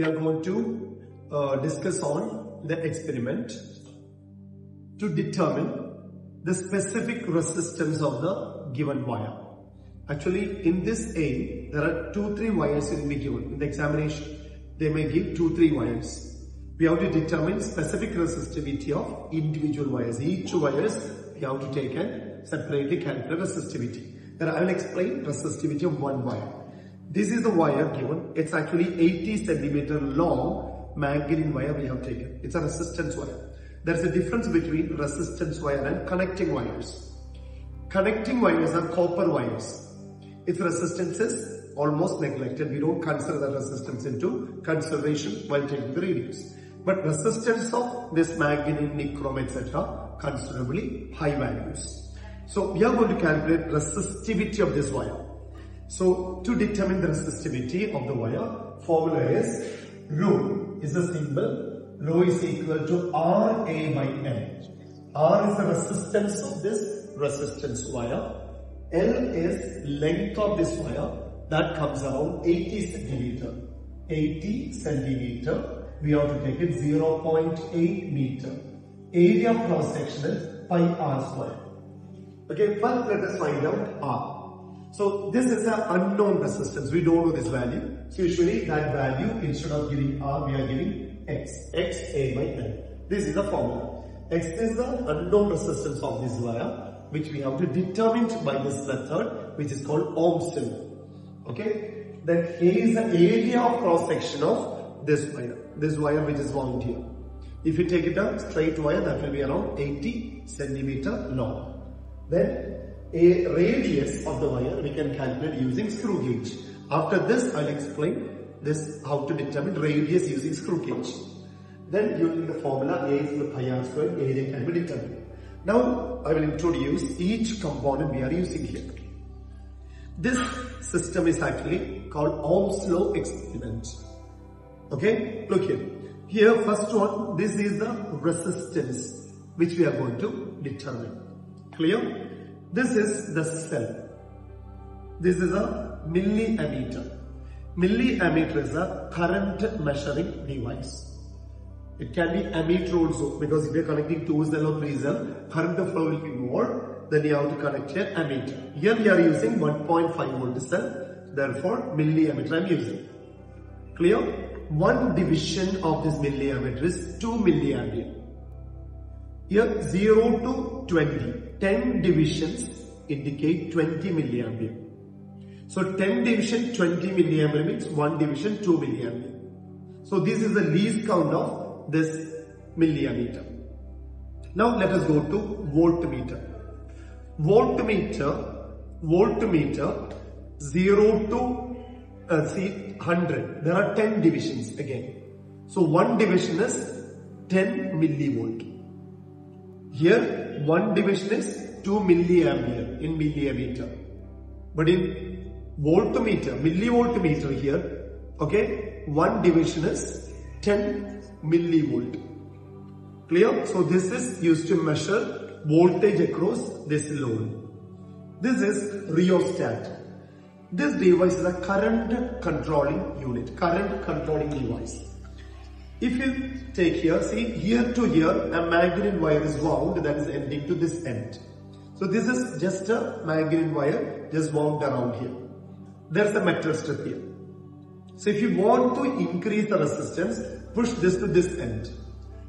we are going to uh, discuss on the experiment to determine the specific resistance of the given wire. Actually, in this A, there are two, three wires will be given. In the examination, they may give two, three wires. We have to determine specific resistivity of individual wires. Each wires, we have to take and separately calculate resistivity. Then I will explain resistivity of one wire. This is the wire given. It's actually 80 centimeter long manganese wire we have taken. It's a resistance wire. There's a difference between resistance wire and connecting wires. Connecting wires are copper wires. Its resistance is almost neglected. We don't consider the resistance into conservation while taking the readings. But resistance of this manganese, nichrome, etc. considerably high values. So we are going to calculate resistivity of this wire. So to determine the resistivity of the wire, formula is rho is a symbol, rho is equal to RA by N. R is the resistance of this resistance wire. L is length of this wire that comes around 80 centimeter. 80 centimeter, we have to take it 0.8 meter. Area cross section is pi r square. Okay, first let us find out R. So this is an unknown resistance. We don't know this value. So usually that value, instead of giving R, we are giving X. X A by N. This is the formula. X is the unknown resistance of this wire, which we have to determine by this method, which is called Ohm's law. Okay. Then A is the area of cross section of this wire. This wire which is wound here. If you take it a straight wire, that will be around 80 centimeter long. Then a radius of the wire we can calculate using screw gauge. After this, I'll explain this how to determine radius using screw gauge. Then using the formula A is the pi r square, area can be determined. Now, I will introduce each component we are using here. This system is actually called Ohm's law experiment. Okay, look here. Here, first one, this is the resistance which we are going to determine. Clear? This is the cell. This is a milliammeter. Milliammeter is a current measuring device. It can be ammeter also because if you are connecting two cell or three cell, current flow will be more, then you have to connect here ammeter. Here we are using 1.5 volt cell, therefore milliammeter I am using. Clear? One division of this milliammeter is 2 milliampere. Here 0 to 20. 10 divisions indicate 20 milliampere. So 10 division 20 milliampere means 1 division 2 milliampere. So this is the least count of this milliammeter. Now let us go to voltmeter. Voltmeter, voltmeter 0 to uh, see 100. There are 10 divisions again. So one division is 10 millivolt. Here, one division is 2 milliampere in milliammeter. But in voltmeter, millivoltmeter here, okay, one division is 10 millivolt. Clear? So this is used to measure voltage across this load. This is rheostat. This device is a current controlling unit, current controlling device. If you take here, see here to here, a manganese wire is wound that is ending to this end. So this is just a manganese wire just wound around here. There's a metal strip here. So if you want to increase the resistance, push this to this end.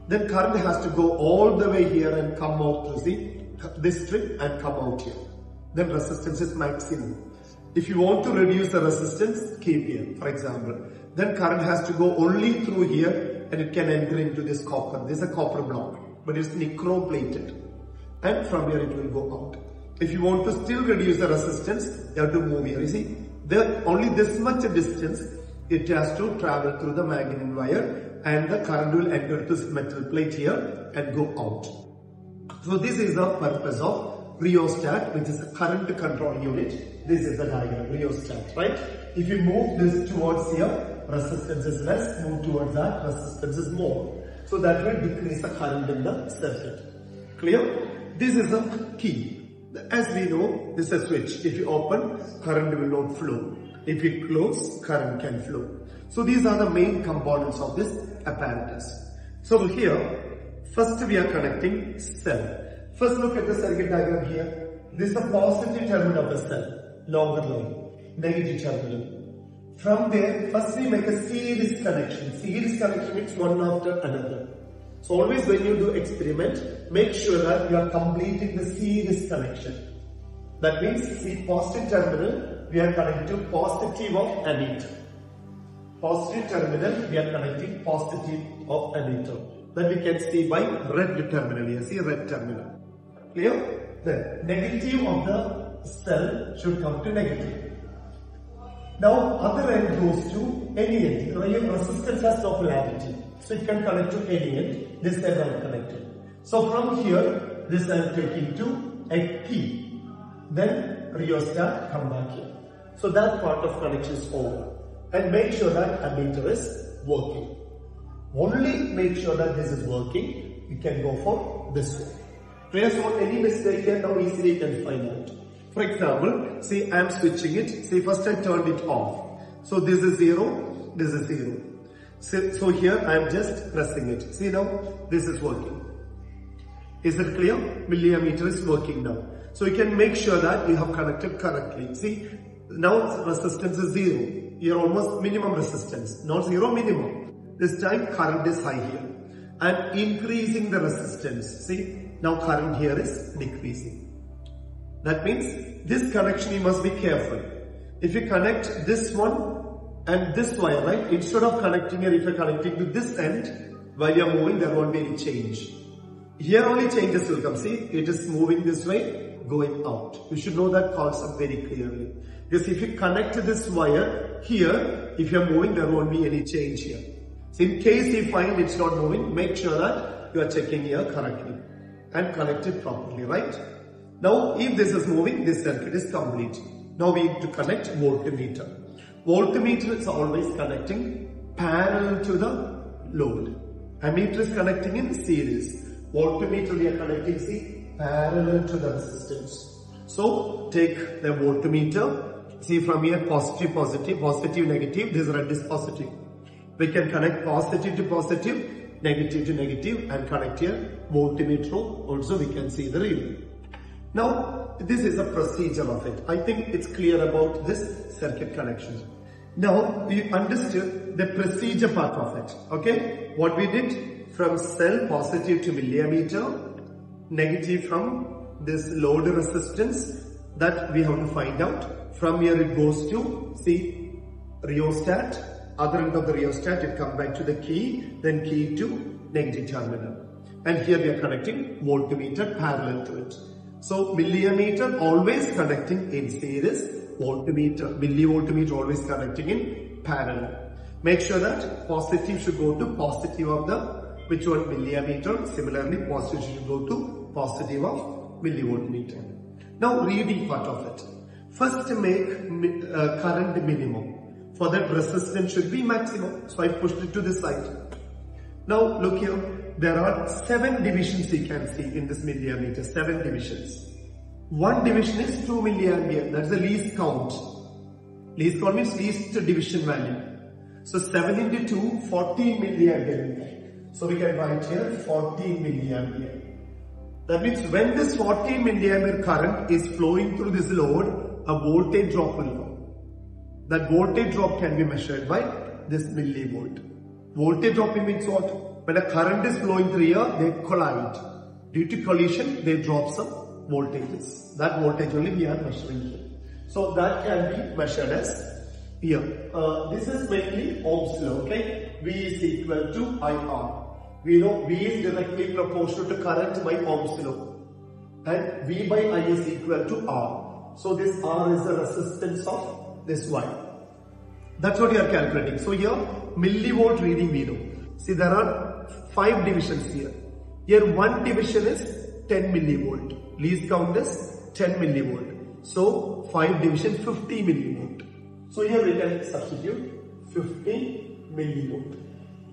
Then current has to go all the way here and come out to see this strip and come out here. Then resistance is maximum. If you want to reduce the resistance, keep here, for example. Then current has to go only through here and it can enter into this copper. This is a copper block, but it's nichrome plated. And from here it will go out. If you want to still reduce the resistance, you have to move here. You see, there only this much distance it has to travel through the magnet wire and the current will enter this metal plate here and go out. So this is the purpose of rheostat which is a current control unit. This is the diagram, rheostat, right? If you move this towards here, resistance is less, move towards that, resistance is more. So that will decrease the current in the circuit. Clear? This is the key. As we know, this is a switch. If you open, current will not flow. If you close, current can flow. So these are the main components of this apparatus. So here, first we are connecting cell. First look at the circuit diagram here. This is the positive terminal of the cell, longer line, negative terminal. From there, first we make a series connection. Series connection means one after another. So always when you do experiment, make sure that you are completing the series connection. That means see positive terminal, we are connecting positive of ammeter. Positive terminal, we are connecting positive of ammeter. That we can see by red terminal here. See red terminal. Clear? The negative of the cell should come to negative. Now other end goes to any end. Resistance has no polarity. So it can connect to any end. This end are connected. So from here, this I am taking to a key. Then rheostat come back here. So that part of connection is over. And make sure that ammeter is working. Only make sure that this is working. You can go for this one. Players on any mistake and now easily you can find out. For example, see I am switching it. See first I turned it off. So this is 0, this is 0. So, so here I am just pressing it. See now, this is working. Is it clear? Milliammeter is working now. So you can make sure that you have connected correctly. See, now resistance is 0. You Here almost minimum resistance. Not 0, minimum. This time current is high here. I am increasing the resistance. See, now current here is decreasing. That means this connection you must be careful. If you connect this one and this wire, right? Instead of connecting it, if you're connecting to this end, while you're moving, there won't be any change. Here only changes will come. See, it is moving this way, going out. You should know that concept very clearly. Because if you connect this wire here, if you're moving, there won't be any change here. So in case you find it's not moving, make sure that you are checking here correctly and connect it properly, right? Now, if this is moving, this circuit is complete. Now we need to connect voltmeter. Voltmeter is always connecting parallel to the load. Ammeter is connecting in series. Voltmeter we are connecting, see, parallel to the resistance. So, take the voltmeter. See from here, positive, positive, positive, negative. This red is positive. We can connect positive to positive, negative to negative and connect here voltmeter. Also, we can see the reading. Now, this is a procedure of it. I think it's clear about this circuit connection. Now, we understood the procedure part of it. Okay? What we did from cell positive to milliammeter, negative from this load resistance that we have to find out. From here it goes to, see, rheostat, other end of the rheostat, it comes back to the key, then key to negative terminal. And here we are connecting voltmeter parallel to it. So milliammeter always connecting in series, voltmeter, millivoltmeter always connecting in parallel. Make sure that positive should go to positive of the which one milliammeter. Similarly, positive should go to positive of millivoltmeter. Now reading part of it. First make uh, current minimum. For that resistance should be maximum. So I pushed it to this side. Now look here there are seven divisions you can see in this milliammeter, seven divisions. One division is 2 milliampere, that's the least count. Least count means least division value. So 7 into 2, 14 milliampere. So we can write here 14 milliampere. That means when this 14 milliampere current is flowing through this load, a voltage drop will come. That voltage drop can be measured by this millivolt. Voltage drop means what? When a current is flowing through here, they collide. Due to collision, they drop some voltages. That voltage only we are measuring here. So that can be measured as here. Uh, this is mainly Ohm's law, okay? V is equal to IR. We know V is directly proportional to current by Ohm's law. And V by I is equal to R. So this R is the resistance of this wire. That's what you are calculating. So here, millivolt reading we know. See, there are five divisions here. Here one division is 10 millivolt. Least count is 10 millivolt. So 5 division 50 millivolt. So here we can substitute 50 millivolt.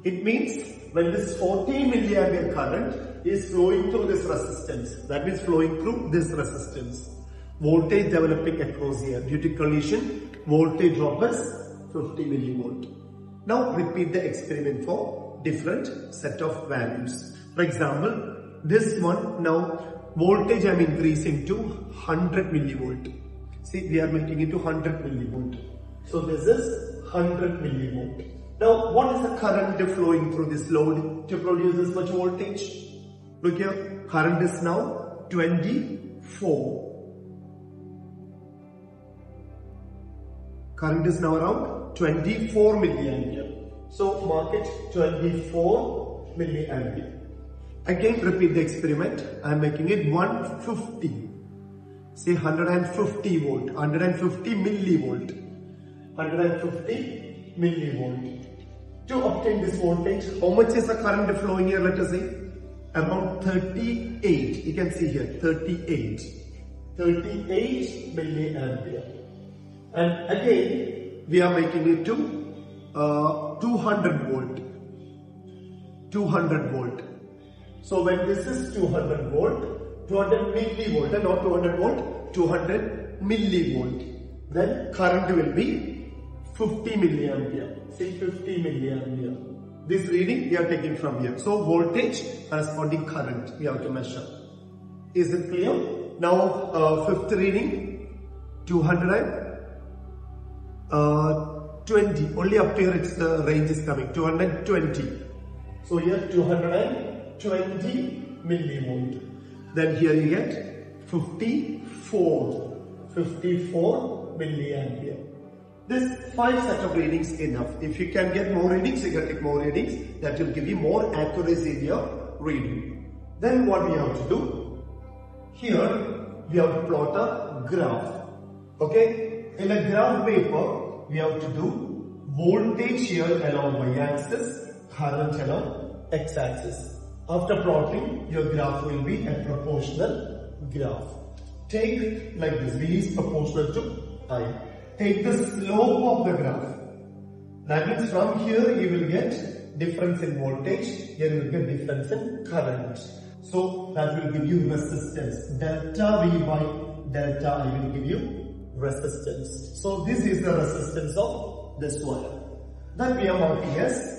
It means when this 40 milliampere current is flowing through this resistance, that means flowing through this resistance, voltage developing across here due to collision, voltage drop is 50 millivolt. Now repeat the experiment for different set of values. For example, this one now voltage I'm increasing to 100 millivolt. See, we are making it to 100 millivolt. So this is 100 millivolt. Now, what is the current flowing through this load to produce this much voltage? Look here, current is now 24. Current is now around 24 milliampere. So mark it 24 milliampere. Again repeat the experiment. I am making it 150. Say 150 volt, 150 millivolt. 150 millivolt. To obtain this voltage, how much is the current flowing here? Let us say around 38. You can see here 38. 38 milliampere. And again, we are making it to uh, 200 volt. 200 volt. So when this is 200 volt, 200 millivolt, and not 200 volt, 200 millivolt, then current will be 50 milliampere. Say 50 milliampere. This reading we are taking from here. So voltage corresponding current we have to measure. Is it clear? Now uh, fifth reading 200 uh, 20. Only up here it's the range is coming 220. So here 220 millivolt. Then here you get 54. 54 milliampere. This five set of readings enough. If you can get more readings, you can take more readings. That will give you more accuracy in your reading. Then what we have to do? Here we have to plot a graph. Okay? In a graph paper, we have to do voltage here along y-axis, current along x-axis. After plotting, your graph will be a proportional graph. Take like this, V is proportional to I. Take the slope of the graph. That means from here you will get difference in voltage, here you will get difference in current. So that will give you resistance. Delta V by delta I will give you resistance. So this is the resistance of this wire. Then we are marking as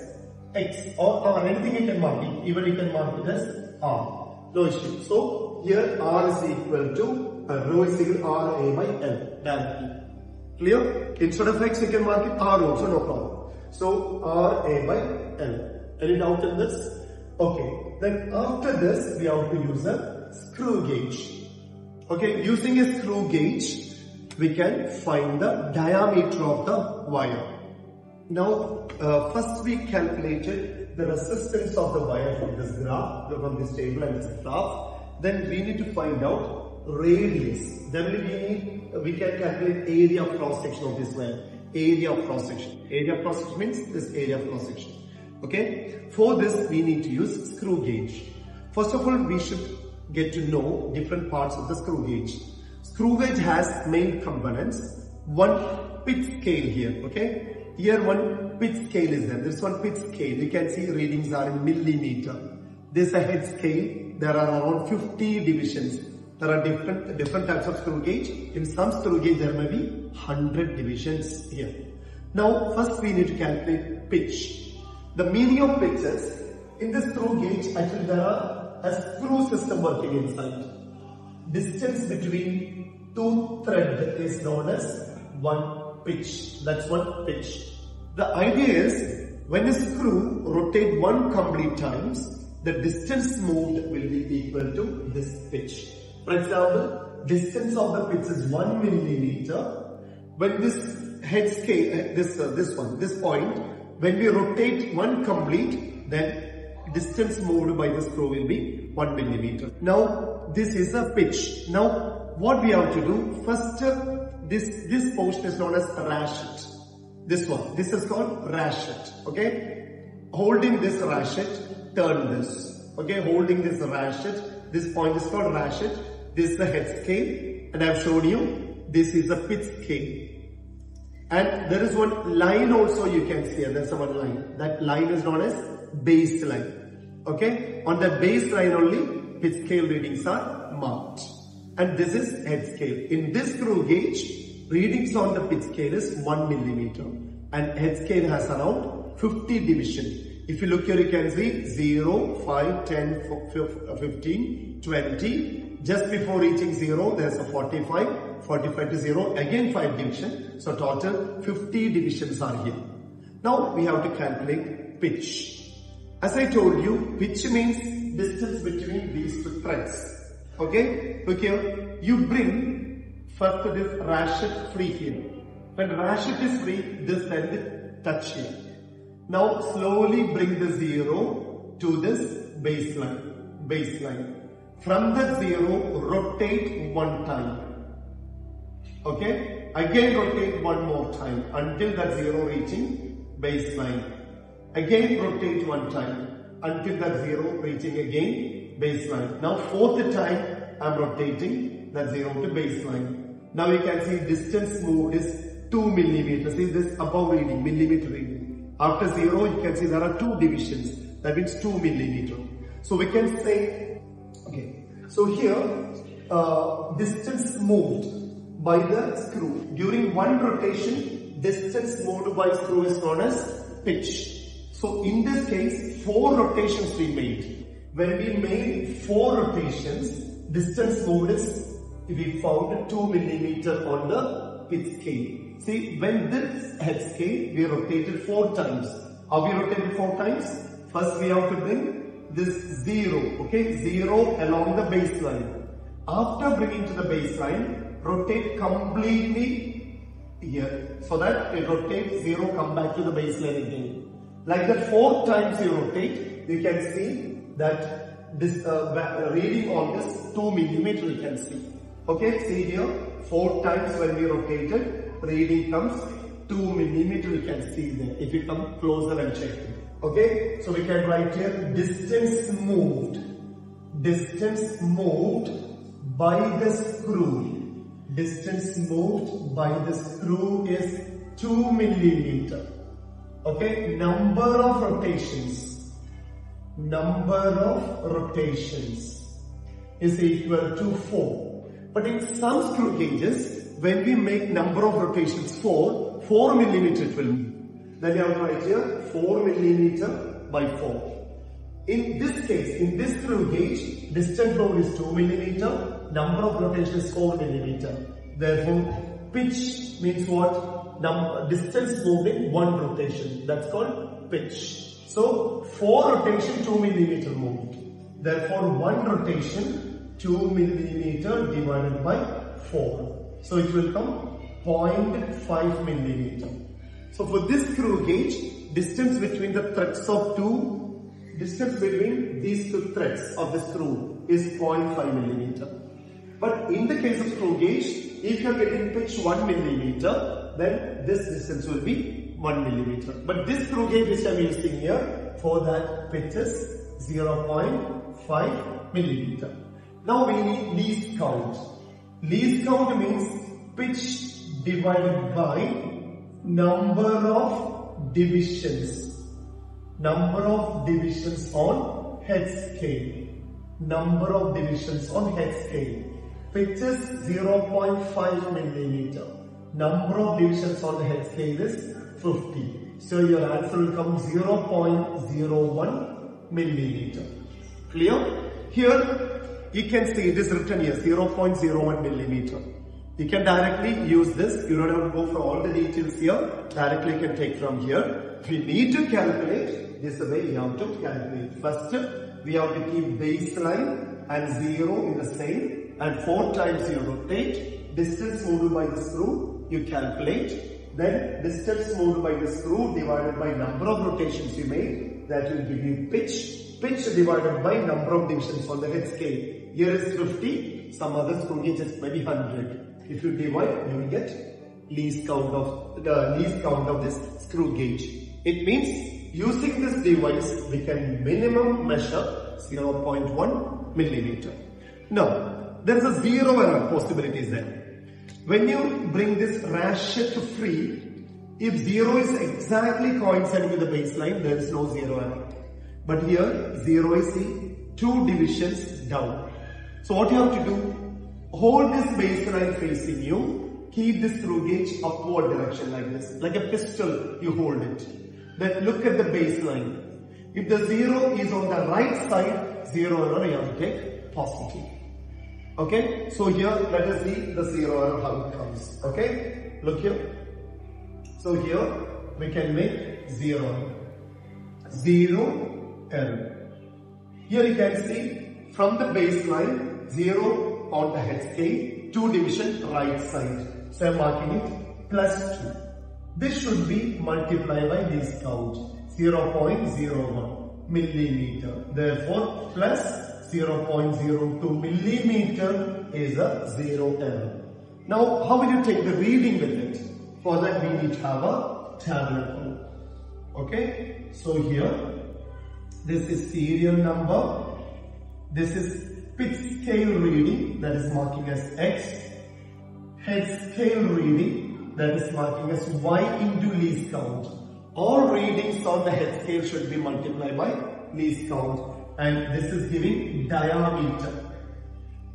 X or, or anything you can mark it. Even you can mark it as R. No issue. So here R is equal to uh, rho is equal to R A by L directly. Clear? Instead of X you can mark it R also no problem. So R A by L. Any doubt in this? Okay. Then after this we have to use a screw gauge. Okay. Using a screw gauge we can find the diameter of the wire. Now, uh, first we calculated the resistance of the wire from this graph, from this table and this graph. Then we need to find out radius. Then we need, we can calculate area of cross section of this wire. Area of cross section. Area of cross section means this area of cross section. Okay. For this, we need to use screw gauge. First of all, we should get to know different parts of the screw gauge. Screw gauge has main components. One pitch scale here. Okay. Here one pitch scale is there. This one pitch scale. You can see readings are in millimeter. This is a head scale. There are around 50 divisions. There are different different types of screw gauge. In some screw gauge there may be 100 divisions here. Now first we need to calculate pitch. The meaning of pitch is in this screw gauge actually there are a screw system working inside. Distance between two thread is known as one pitch. That's one pitch. The idea is when a screw rotate one complete times, the distance moved will be equal to this pitch. For example, distance of the pitch is 1 millimeter. When this head scale, uh, this, uh, this one, this point, when we rotate one complete, then distance moved by the screw will be 1 millimeter. Now, this is a pitch. Now, what we have to do, first, this, this portion is known as ratchet. This one, this is called ratchet, okay? Holding this ratchet, turn this, okay? Holding this ratchet, this point is called ratchet. This is the head scale and I have shown you, this is the pitch scale. And there is one line also you can see, there's one line. That line is known as base line, okay? On the base line only, pitch scale readings are marked. And this is head scale. In this screw gauge, readings on the pitch scale is 1 millimeter and head scale has around 50 division. If you look here, you can see 0, 5, 10, 15, 20. Just before reaching 0, there's a 45, 45 to 0, again 5 division. So total 50 divisions are here. Now we have to calculate pitch. As I told you, pitch means distance between these two threads. Okay? Look here. You bring first this ratchet free here. When ratchet is free, this end touch here. Now slowly bring the zero to this baseline. Baseline. From the zero, rotate one time. Okay? Again rotate one more time until that zero reaching baseline. Again rotate one time until that zero reaching again baseline. Now fourth time I'm rotating that zero to baseline. Now you can see distance moved is 2 millimeters. See this above reading, millimeter reading. After zero you can see there are two divisions. That means 2 millimeter. So we can say, okay. So here uh, distance moved by the screw. During one rotation, distance moved by screw is known as pitch. So in this case, four rotations we made. When we made four rotations, distance moved is we found 2 millimeter on the pitch scale. See, when this head scale, we rotated four times. How we rotated four times? First we have to bring this zero, okay, zero along the baseline. After bringing to the baseline, rotate completely here so that it rotates zero, come back to the baseline again. Like that four times you rotate, you can see that this uh, reading on this 2 millimeter you can see. Okay, see here, four times when we rotated, reading comes 2 millimeter you can see there if you come closer and check. Okay, so we can write here distance moved, distance moved by the screw. Distance moved by the screw is 2 millimeter. Okay, number of rotations. Number of rotations is equal to 4. But in some screw gauges, when we make number of rotations 4, 4 millimeter it will Then you have to write here 4 millimeter by 4. In this case, in this screw gauge, distance flow is 2 millimeter, number of rotations is 4 millimeter. Therefore, pitch means what? number, distance moved in one rotation. That's called pitch. So, four rotation, 2 millimeter moved. Therefore, one rotation, 2 millimeter divided by 4. So, it will come 0.5 millimeter. So, for this screw gauge, distance between the threads of two, distance between these two threads of the screw is 0.5 millimeter. But in the case of screw gauge, if you are getting pitch 1 millimeter, then this distance will be 1 millimeter. But this screw gauge which I am using here, for that pitch is 0.5 millimeter. Now we need least count. Least count means pitch divided by number of divisions. Number of divisions on head scale. Number of divisions on head scale. Pitch is 0.5 millimeter. Number of divisions on the head scale is 50. So your answer will come 0.01 millimeter. Clear? Here you can see it is written here 0.01 millimeter. You can directly use this. You don't have to go for all the details here. Directly you can take from here. We need to calculate, this way you have to calculate. First, we have to keep baseline and zero in the same and four times you rotate. Distance moved by the screw you calculate, then distance moved by the screw divided by number of rotations you made, that will give you pitch. Pitch divided by number of divisions on the head scale. Here is 50, some other screw gauge is maybe 100. If you divide, you will get least count of the least count of this screw gauge. It means using this device, we can minimum measure 0.1 millimeter. Now, there is a zero error possibility is there. When you bring this ratchet free, if zero is exactly coinciding with the baseline, there is no zero error. But here, zero is the two divisions down. So what you have to do, hold this baseline facing you, keep this screw gauge upward direction like this, like a pistol, you hold it. Then look at the baseline. If the zero is on the right side, zero error you have to take positive. Okay, so here let us see the zero error how it comes. Okay, look here. So here we can make zero. Zero error. Here you can see from the baseline, zero on the head scale, two division right side. So I'm marking it plus two. This should be multiplied by this count 0.01 millimeter. Therefore, plus 0.02 millimeter is a zero error. Now, how will you take the reading with it? For that, we need to have a tablet. Okay, so here, this is serial number. This is pitch scale reading that is marking as X. Head scale reading that is marking as Y into least count. All readings on the head scale should be multiplied by least count. And this is giving diameter.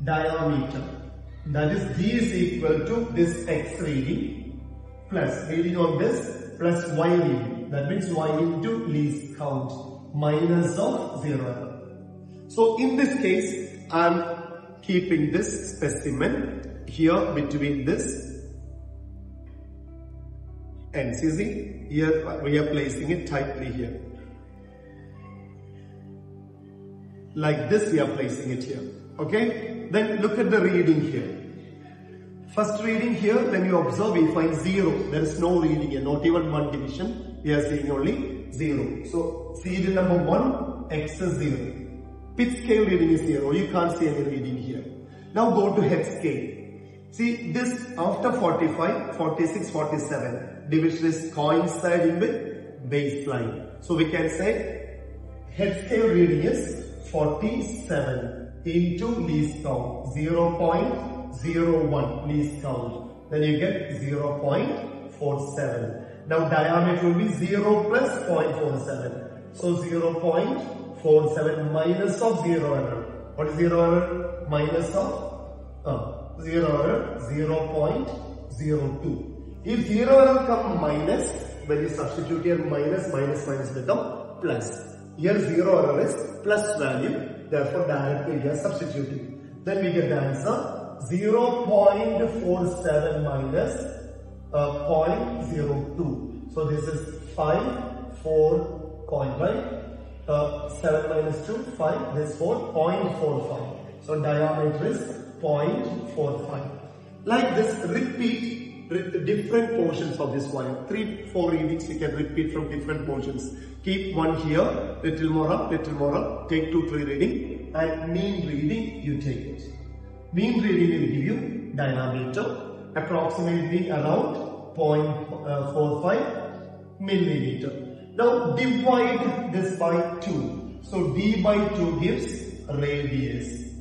Diameter. That is D is equal to this X reading plus reading on this plus Y reading. That means Y into least count minus of 0. So in this case, I am keeping this specimen here between this see, here we are placing it tightly here. Like this we are placing it here. Okay? Then look at the reading here. First reading here, when you observe, we find zero. There is no reading here, not even one division. We are seeing only zero. So serial number one, X is zero. Pitch scale reading is zero. You can't see any reading here. Now go to head scale. See this after 45, 46, 47, division is coinciding with baseline. So we can say head scale reading is 47 into least count 0.01 least count. Then you get 0.47. Now diameter will be 0 plus 0.47. So 0.47 minus of 0 error. What is 0 error? Minus of uh, 0 error 0.02. If 0 error come minus, when you substitute here minus, minus, minus become plus. Here 0 error is plus value, therefore directly we are substituting. Then we get the answer 0.47 minus uh, 0.02. So this is 5, 4 point, right? Uh, 7 minus 2, 5, this 4, 0.45. So diameter is 0.45. Like this, repeat different portions of this wire. Three, four readings you can repeat from different portions. Keep one here, little more up, little more up. Take two, three reading and mean reading you take it. Mean reading will give you diameter approximately around uh, 0.45 millimeter. Now divide this by 2. So d by 2 gives radius.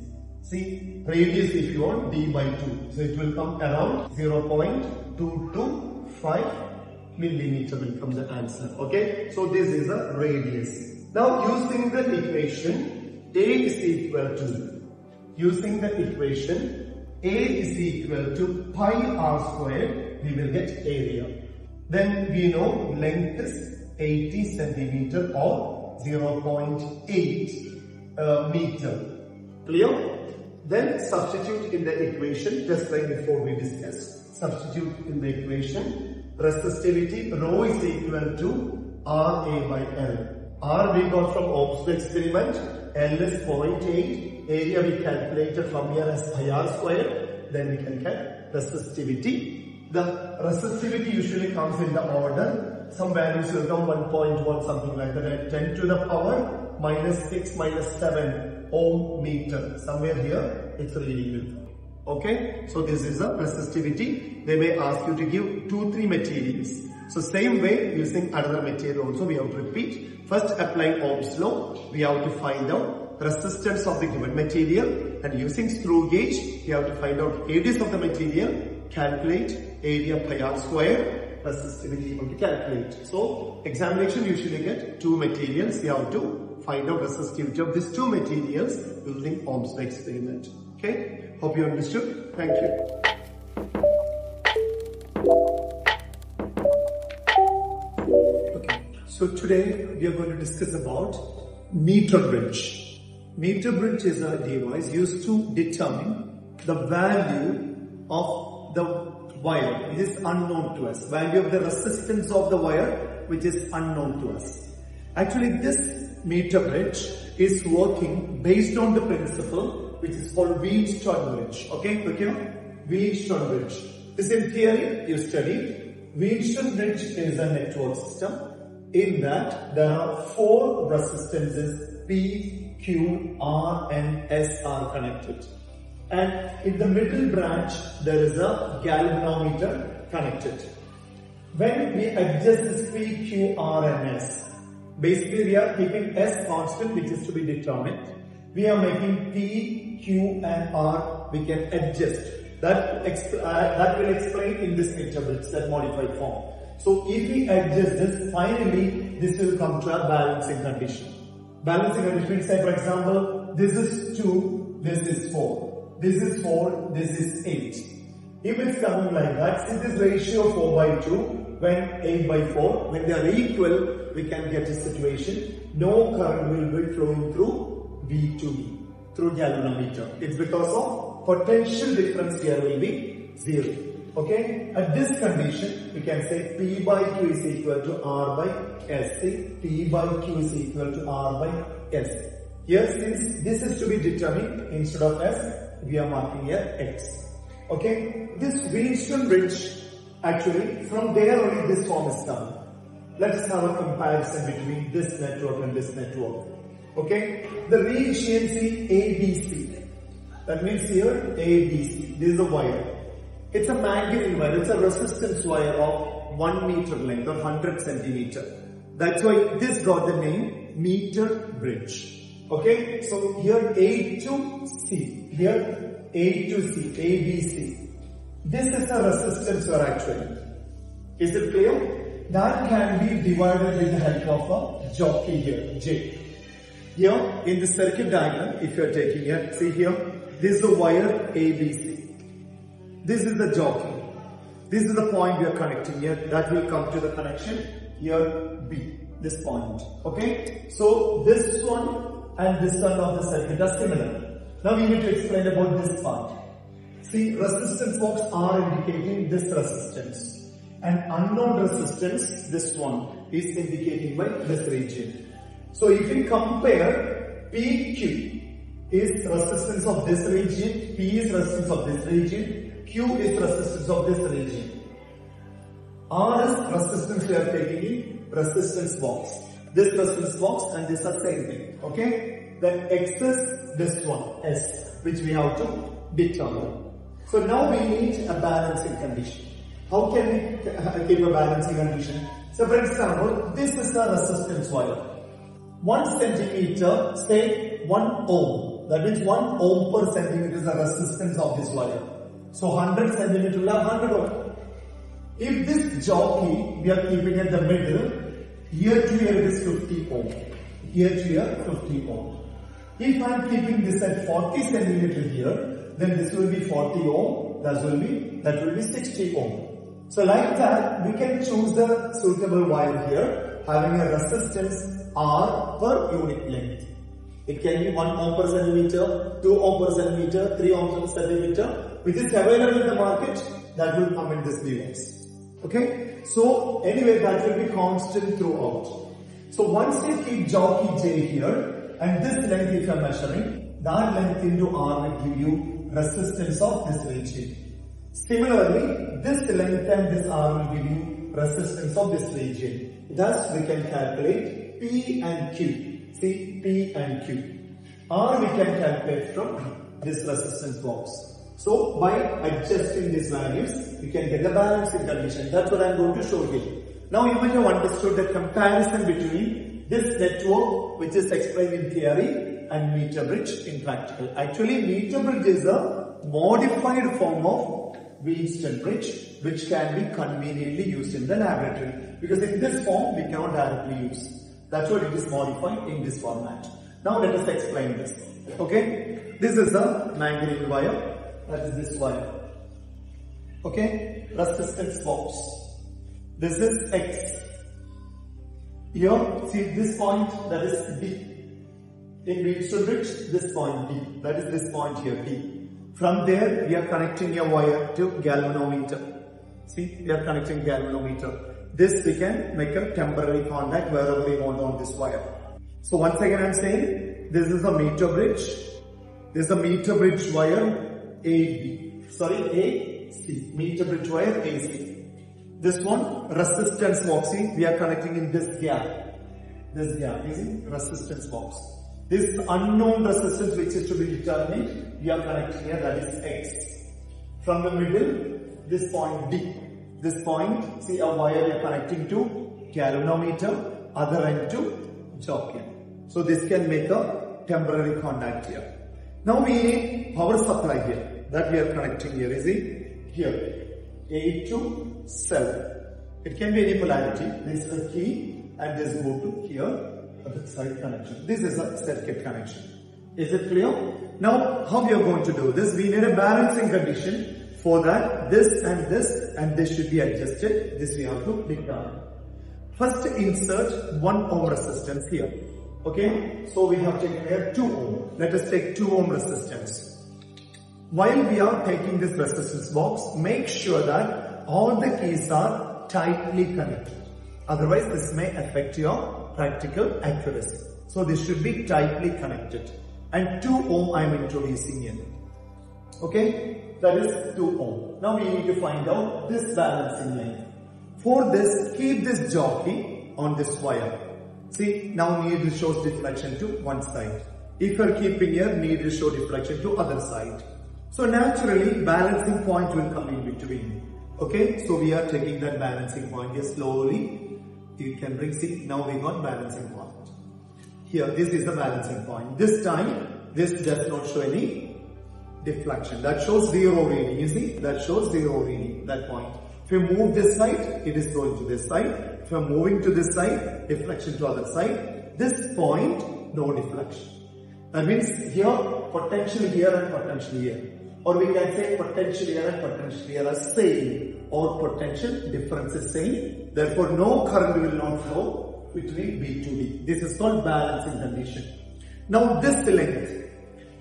See, radius if you want d by 2. So it will come around 0.225 millimeter will come the answer. Okay, so this is a radius. Now using the equation, A is equal to, using the equation, A is equal to pi r squared, we will get area. Then we know length is 80 centimeter or 0.8 uh, meter. Clear? Then substitute in the equation just like before we discussed. Substitute in the equation. Resistivity rho is equal to RA by L. R we got from Ohm's experiment. L is 0.8. Area we calculated from here as pi r square, Then we can get resistivity. The resistivity usually comes in the order. Some values will come 1.1 something like that. 10 to the power minus 6 minus 7 ohm meter. Somewhere here it's reading. Okay, so this is a resistivity. They may ask you to give two, three materials. So same way using another material also we have to repeat. First applying Ohm's law, we have to find out resistance of the given material and using screw gauge, we have to find out radius of the material, calculate area pi r square, resistivity able to calculate. So examination usually get two materials, you have to find out resistivity of these two materials using Ohm's experiment. Okay, hope you understood. Thank you. Okay, So today we are going to discuss about meter bridge. Meter bridge is a device used to determine the value of the wire. It is unknown to us. Value of the resistance of the wire which is unknown to us. Actually this meter bridge is working based on the principle which is called Wheatstone bridge. Okay, okay? Wheatstone bridge. This in theory you studied. Wheatstone bridge is a network system in that there are four resistances P, Q, R and S are connected. And in the middle branch there is a galvanometer connected. When we adjust this P, Q, R and S, basically we are keeping S constant which is to be determined. We are making P, Q and R we can adjust. That, uh, that will explain in this bridge, that modified form. So if we adjust this, finally this will come to a balancing condition. Balancing condition say for example, this is 2, this is 4. This is 4, this is 8. If it's coming like that, see this ratio 4 by 2, when 8 by 4, when they are equal, we can get a situation. No current will be flowing through V to V, through the galvanometer. It's because of potential difference here will be 0. Okay, at this condition, we can say P by Q is equal to R by S. P by Q is equal to R by S. Here, since this is to be determined, instead of S, we are marking here X. Okay, this Wheatstone bridge, actually, from there only this form is done. Let us have a comparison between this network and this network. Okay, the see ABC. That means here ABC. This is the wire. It's a manganese wire. It's a resistance wire of 1 meter length or 100 centimeter. That's why this got the name meter bridge. Okay, so here A to C. Here A to C, A, B, C. This is the resistance wire actually. Is it clear? That can be divided with the help of a jockey here, J. Here in the circuit diagram, if you are taking here, see here, this is the wire ABC. This is the jockey. This is the point we are connecting here. That will come to the connection here B, this point. Okay. So this one and this one of the circuit are similar. Now we need to explain about this part. See, resistance box are indicating this resistance. And unknown resistance, this one, is indicating by this region. So if you compare PQ is resistance of this region, P is resistance of this region, Q is resistance of this region. R is resistance we are taking in resistance box. This resistance box and this are same thing. Okay? Then X is this one, S, which we have to determine. So now we need a balancing condition. How can we uh, keep a balancing condition? So for example, this is a resistance wire. 1 centimeter, say 1 ohm. That means 1 ohm per centimeter is the resistance of this wire. So 100 centimeter will have 100 ohm. If this jockey we are keeping at the middle, here to here it is 50 ohm. Here to here 50 ohm. If I am keeping this at 40 centimeter here, then this will be 40 ohm, that will be, that will be 60 ohm. So like that, we can choose the suitable wire here, having a resistance R per unit length. It can be 1 ohm per centimeter, 2 ohm per centimeter, 3 ohm per centimeter, which is available in the market, that will come in this device. Okay? So anyway, that will be constant throughout. So once you keep jockey J here, and this length if you are measuring, that length into R will give you resistance of this region. Similarly, this length and this R will give you resistance of this region. Thus, we can calculate P and Q. See, P and Q. R we can calculate from this resistance box. So by adjusting these values, we can get the balancing condition. That's what I'm going to show you. Now you might have understood the comparison between this network which is explained in theory and meter bridge in practical. Actually meter bridge is a modified form of Wheatstone bridge which can be conveniently used in the laboratory because in this form we cannot directly use. That's why it is modified in this format. Now let us explain this. Okay, this is a manganese wire that is this wire. Okay, resistance box. This is X. Here, see this point that is D. In to reach this point D. That is this point here, D. From there, we are connecting a wire to galvanometer. See, we are connecting galvanometer. This we can make a temporary contact wherever we want on this wire. So once again I'm saying, this is a meter bridge. This is a meter bridge wire AB. Sorry, AC. Meter bridge wire AC. This one, resistance box. See, we are connecting in this gap. This gap, you see, resistance box. This unknown resistance which is to be determined, we are connecting here, that is X. From the middle, this point D. This point, see a wire we are connecting to galvanometer, other end to jockey. So this can make a temporary contact here. Now we need power supply here, that we are connecting here, is it? Here, A to 7. It can be any polarity, this is the key and this go to here side connection. This is a circuit connection. Is it clear? Now, how we are going to do this? We need a balancing condition. For that, this and this and this should be adjusted. This we have to determine. First, insert 1 ohm resistance here. Okay, so we have taken here 2 ohm. Let us take 2 ohm resistance. While we are taking this resistance box, make sure that all the keys are tightly connected. Otherwise, this may affect your practical accuracy. So this should be tightly connected. And 2 ohm I am introducing in. Okay, that is 2 ohm. Now we need to find out this balancing line. For this, keep this jockey on this wire. See, now needle shows deflection to one side. If you are keeping here, needle show deflection to other side. So naturally, balancing point will come in between. Okay, so we are taking that balancing point here slowly you can bring, see, now we got balancing point. Here, this is the balancing point. This time, this does not show any deflection. That shows zero reading, you see, that shows zero reading, that point. If you move this side, it is going to this side. If you're moving to this side, deflection to other side. This point, no deflection. That means here, potential here and potential here. Or we can say potential here and potential are same or potential difference is same. Therefore, no current will not flow between B to D. This is called balancing condition. Now, this length.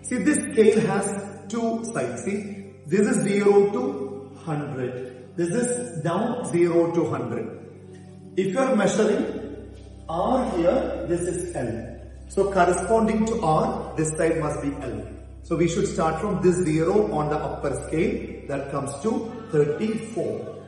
See, this scale has two sides. See, this is 0 to 100. This is down 0 to 100. If you are measuring R here, this is L. So corresponding to R, this side must be L. So we should start from this 0 on the upper scale that comes to 34.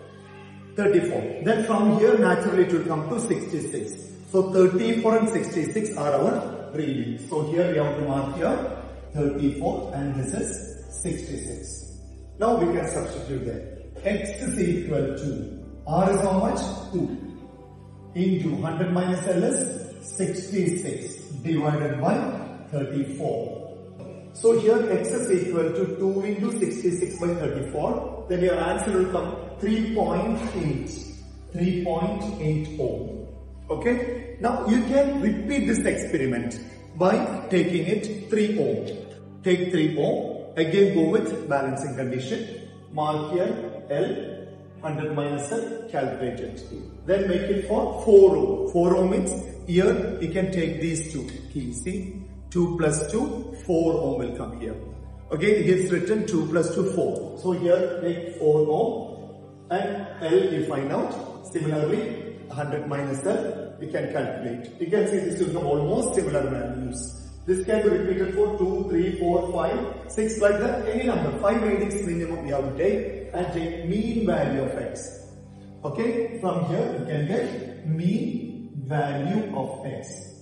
34. Then from here naturally it will come to 66. So 34 and 66 are our readings. So here we have to mark here 34 and this is 66. Now we can substitute there. X is equal to R is how much? 2 into 100 minus L is 66 divided by 34. So here x is equal to 2 into 66 by 34. Then your answer will come 3.8. 3.8 ohm. Okay. Now you can repeat this experiment by taking it 3 ohm. Take 3 ohm. Again go with balancing condition. Mark here L 100 minus L calculated. Then make it for 4 ohm. 4 ohm means here you can take these two keys. See 2 plus 2, 4 ohm will come here. Okay, it's written 2 plus 2, 4. So here take 4 ohm and L you find out. Similarly, 100 minus L, we can calculate. You can see this come almost similar values. This can be repeated for 2, 3, 4, 5, 6 like that. Any number. 5 readings minimum we have to take and take mean value of x. Okay, from here you can get mean value of x.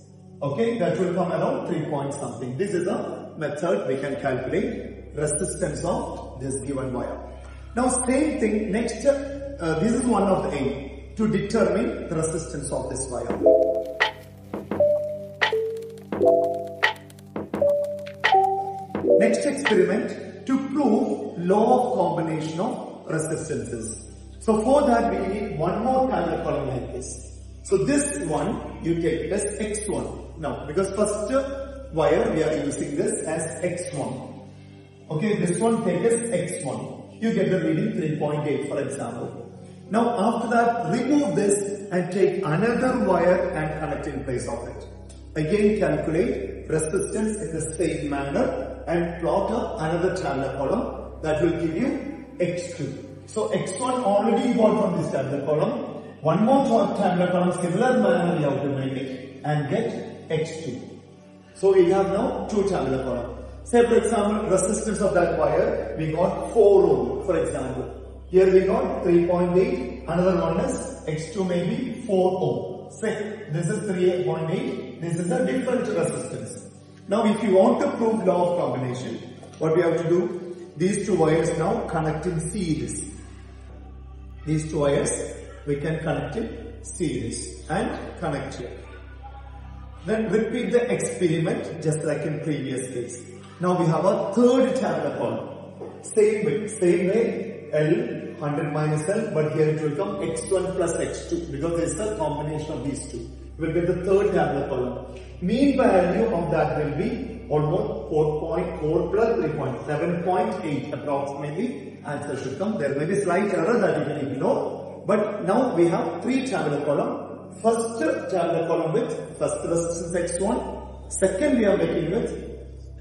Okay, that will come around 3 point something. This is a method we can calculate resistance of this given wire. Now same thing, next, uh, this is one of the aim to determine the resistance of this wire. Next experiment to prove law of combination of resistances. So for that we need one more kind of column like this. So this one you take as x1. Now because first wire we are using this as x1. Okay, this one take as x1. You get the reading 3.8 for example. Now after that, remove this and take another wire and connect in place of it. Again calculate resistance in the same manner and plot up another tabular column that will give you X2. So X1 already got from this tabular column. One more thought tabular column, similar manner we have to and get X2. So we have now two tabular column. Say for example, resistance of that wire, we got 4 ohm for example. Here we got 3.8, another one is X2 may be 4 ohm. Say this is 3.8, this is a different resistance. Now if you want to prove law of combination, what we have to do? These two wires now connect in series. These two wires we can connect it series and connect here. Then repeat the experiment just like in previous case. Now we have a third tabular column. Same way, same way L 100 minus L but here it will come x1 plus x2 because there is a combination of these two. We will get the third tabular column. Mean value of that will be almost 4.4 plus 3.7.8 approximately answer should come. There may be slight error that you can ignore but now we have three tabular column First tabular column with first resistance x1. Second we are making with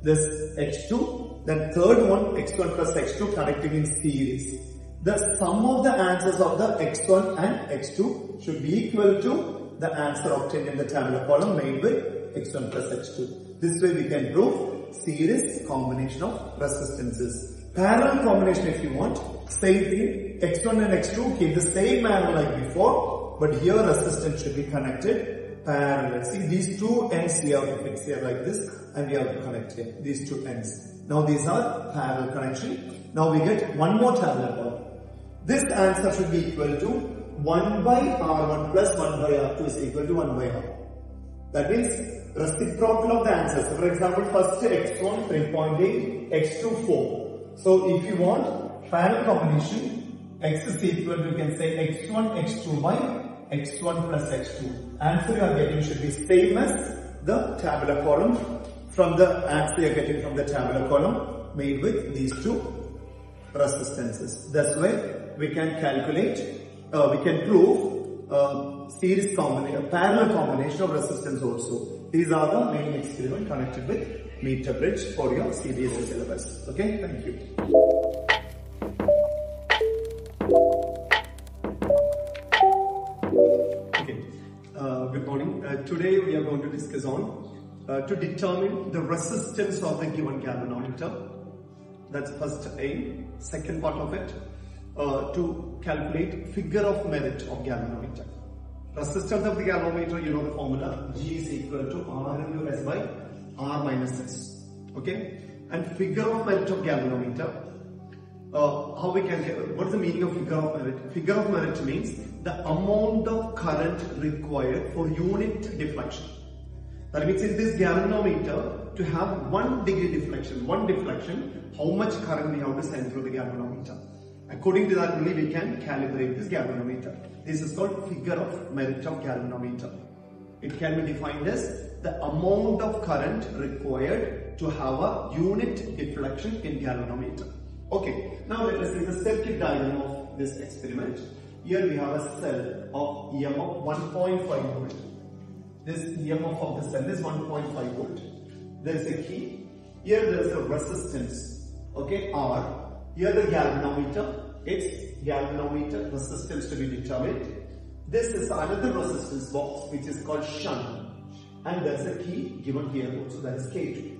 this x2. Then third one x1 plus x2 connecting in series. The sum of the answers of the x1 and x2 should be equal to the answer obtained in the tabular column made with x1 plus x2. This way we can prove series combination of resistances. Parallel combination if you want, same thing, x1 and x2 keep the same manner like before but here resistance should be connected parallel. See these two ends we have to fix here like this and we have to connect here, these two ends. Now these are parallel connection. Now we get one more column. This answer should be equal to 1 by R1 plus 1 by R2 is equal to 1 by R. That means reciprocal of the answers. So for example, first x1 3.8, x2 4. So if you want parallel combination, x is equal you can say x1, x2 by x1 plus x2. Answer you are getting should be same as the tabular column from the answer you are getting from the tabular column made with these two resistances. That's why we can calculate, uh, we can prove uh, series combination, parallel combination of resistance also. These are the main experiment connected with meter bridge for your CBSE syllabus. Okay, thank you. Okay, uh, good morning. Uh, today we are going to discuss on uh, to determine the resistance of the given galvanometer. That's first aim. Second part of it, uh, to calculate figure of merit of galvanometer. Resistance of the galvanometer, you know the formula, G is equal to R into S by R minus S. Okay, and figure of merit of galvanometer uh, how we can get, what is the meaning of figure of merit? Figure of merit means the amount of current required for unit deflection. That means in this galvanometer, to have one degree deflection, one deflection, how much current we have to send through the galvanometer. According to that only we can calibrate this galvanometer. This is called figure of merit of galvanometer. It can be defined as the amount of current required to have a unit deflection in galvanometer. Okay, now let us see the circuit diagram of this experiment. Here we have a cell of EMF 1.5 volt. This EMF of the cell is 1.5 volt. There is a key. Here there is a resistance, okay, R. Here the galvanometer, its galvanometer resistance to be determined. This is another resistance box which is called shunt and is a key given here also that is K2.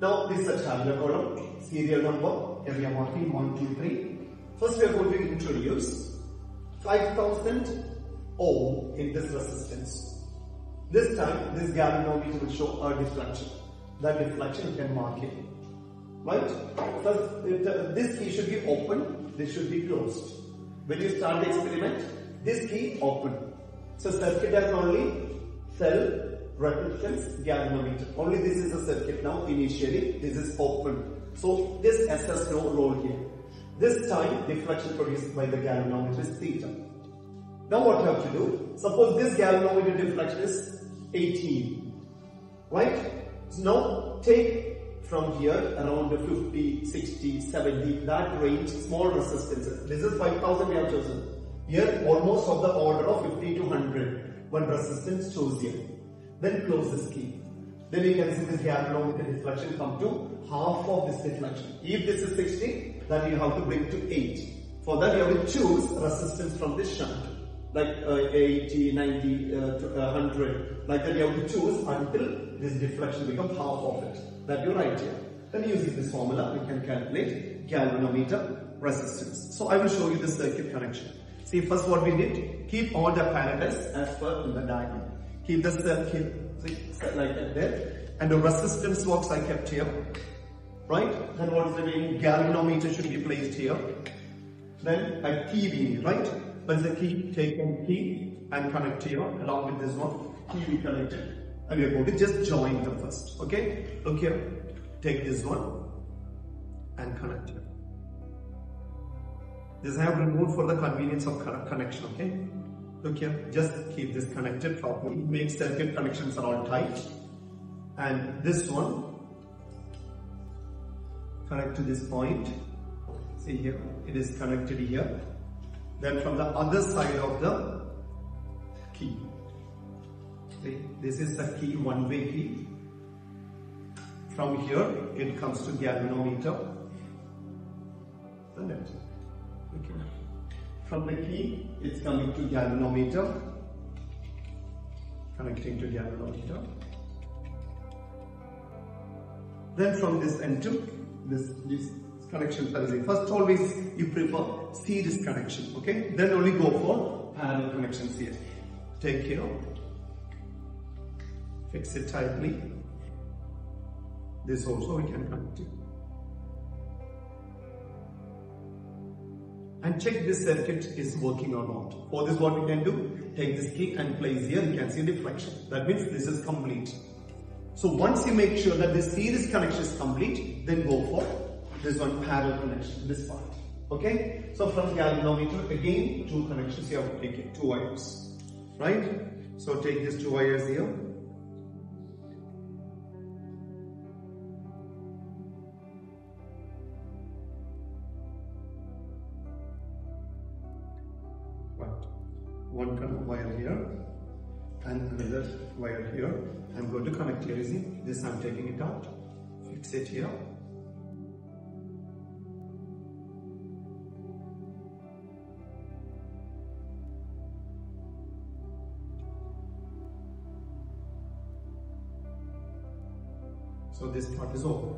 Now this is a tabular column, serial number, here we are marking 1, 2, 3. First we are going to introduce 5000 ohm in this resistance. This time this galvanometer will show a deflection. That deflection can mark it. Right? First, this key should be open, this should be closed. When you start the experiment, this key open. So circuit has only cell, resistance, galvanometer. Only this is the circuit now initially. This is open. So this SS no role here. This time deflection produced by the galvanometer is theta. Now what you have to do? Suppose this galvanometer deflection is 18. Right? So now take from here around the 50, 60, 70, that range, small resistances. This is 5000 we have chosen. Here almost of the order of 50 to 100 one resistance shows here. Then close this key. Then you can see this galvanometer deflection come to half of this deflection. If this is 60, then you have to bring to 8. For that you have to choose resistance from this shunt. Like uh, 80, 90, uh, to, uh, 100. Like that you have to choose until this deflection becomes half of it. That you write here. Then using this formula, we can calculate galvanometer resistance. So I will show you the circuit connection. See first what we did, keep all the apparatus as per in the diagram. Keep the circuit see, like that there. And the resistance box I kept here. Right? Then what is the name? Galvanometer should be placed here. Then a key right? But the key, take key and connect here along with this one. Key connected. And we are going to just join them first. Okay? Look here. Take this one and connect here. This I have removed for the convenience of connection, okay? Look here, just keep this connected properly. Make circuit connections are all tight. And this one, connect to this point. See here, it is connected here. Then from the other side of the key. See, this is the key, one-way key. From here, it comes to galvanometer. Isn't it? From the key, it's coming to galvanometer, connecting to galvanometer. Then from this end to this, this connection easy. First always you prefer series connection, okay? Then only go for parallel connections here. Take care, fix it tightly. This also we can connect. And check this circuit is working or not. For this what we can do, take this key and place here, you can see deflection. That means this is complete. So once you make sure that this series connection is complete, then go for this one parallel connection, this part. Okay? So from galvanometer, again, two connections you have to take it, two wires. Right? So take these two wires here. This I'm taking it out. Fix it here. So this part is over,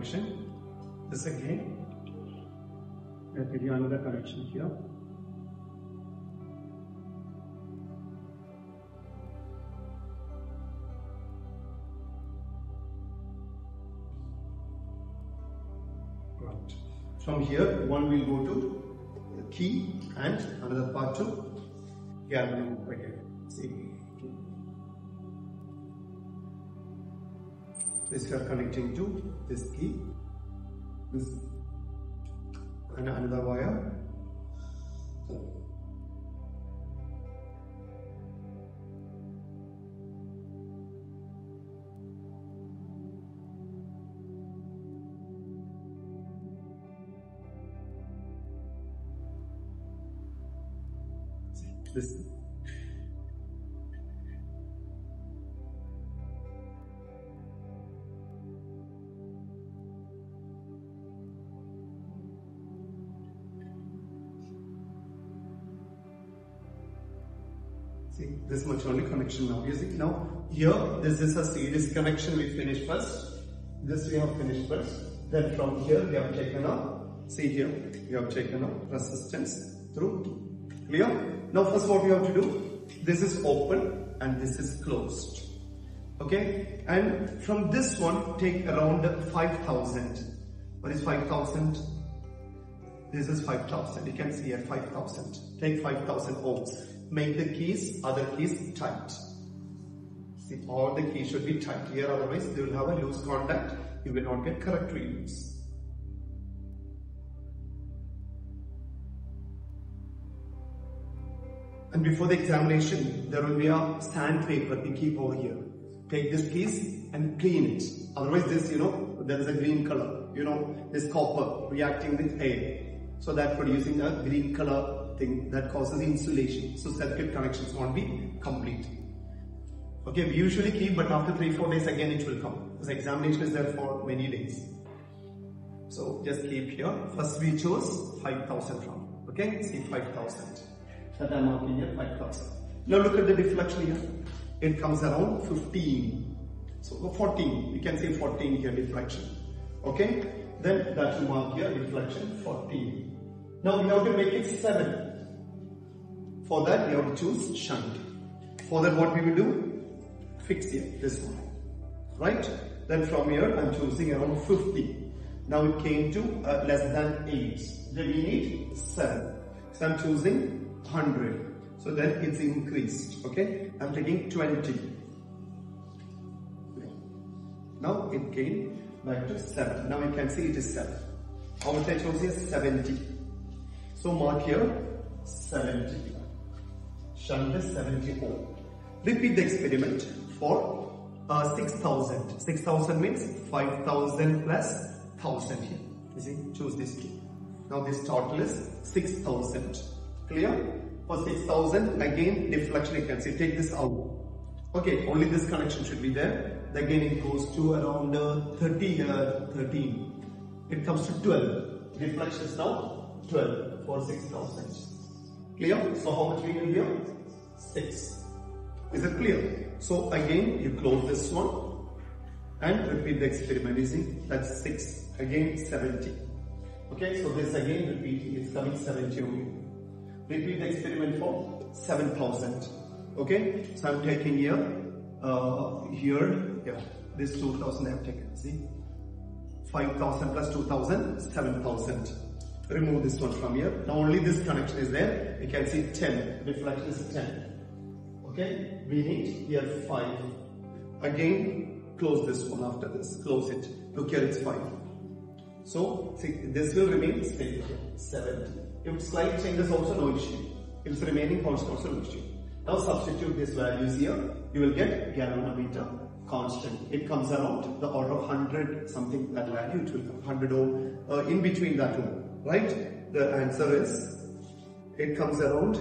connection this again. Let me do another connection here right. From here one will go to key and another part to galvanium again see this you are connecting to this key. This and another wire. This connection now. You see, now here, this is a series connection we finished first. This we have finished first. Then from here, we have taken up, see here, we have taken up resistance through. Clear? Now first what we have to do, this is open and this is closed. Okay? And from this one, take around 5000. What is 5000? This is 5000. You can see here 5000. Take 5000 ohms make the keys, other keys tight. See, all the keys should be tight here, otherwise they will have a loose contact. You will not get correct readings. And before the examination, there will be a sandpaper we keep over here. Take this piece and clean it. Otherwise this, you know, there is a green color, you know, this copper reacting with air. So that producing a green color thing that causes insulation. So circuit connections won't be complete. Okay, we usually keep, but after 3-4 days again it will come. Because examination is there for many days. So just keep here. First we chose 5000 from. Okay, see 5000. That marking here 5000. Now look at the deflection here. It comes around 15. So 14, we can say 14 here deflection. Okay, then that mark here deflection 14. Now we have to make it 7. For that we have to choose shunt. For that what we will do? Fix here, this one. Right? Then from here I'm choosing around 50. Now it came to uh, less than 8. Then we need 7. So I'm choosing 100. So then it's increased. Okay? I'm taking 20. Now it came back to 7. Now you can see it is 7. How much I chose here? 70. So mark here 70. Shunt is 70 ohm. Repeat the experiment for uh, 6000. 6000 means 5000 plus 1000 here. You see, choose this two. Now this total is 6000. Clear? For 6000, again deflection you can see. Take this out. Okay, only this connection should be there. Again it goes to around uh, 30, uh, 13. It comes to 12. Deflection is now 12 for 6000. Clear? So how much we need here? 6. Is it clear? So again you close this one and repeat the experiment. See that's 6. Again 70. Okay, so this again repeating, it's coming 70 only. Repeat the experiment for 7000. Okay, so I'm taking here, uh, here, yeah, this 2000 I have taken, see? 5000 plus 2000, 7000. Remove this one from here. Now only this connection is there. You can see 10, reflection is 10. Okay, we need here 5. Again, close this one after this, close it. Look here, it's 5. So, see, this will remain here, 70. If slight changes also no issue. If it's remaining constant also no issue. Now substitute these values here, you will get galvanometer constant. It comes around the order of 100 something that value, it will come 100 ohm, uh, in between that ohm, right? The answer is, it comes around,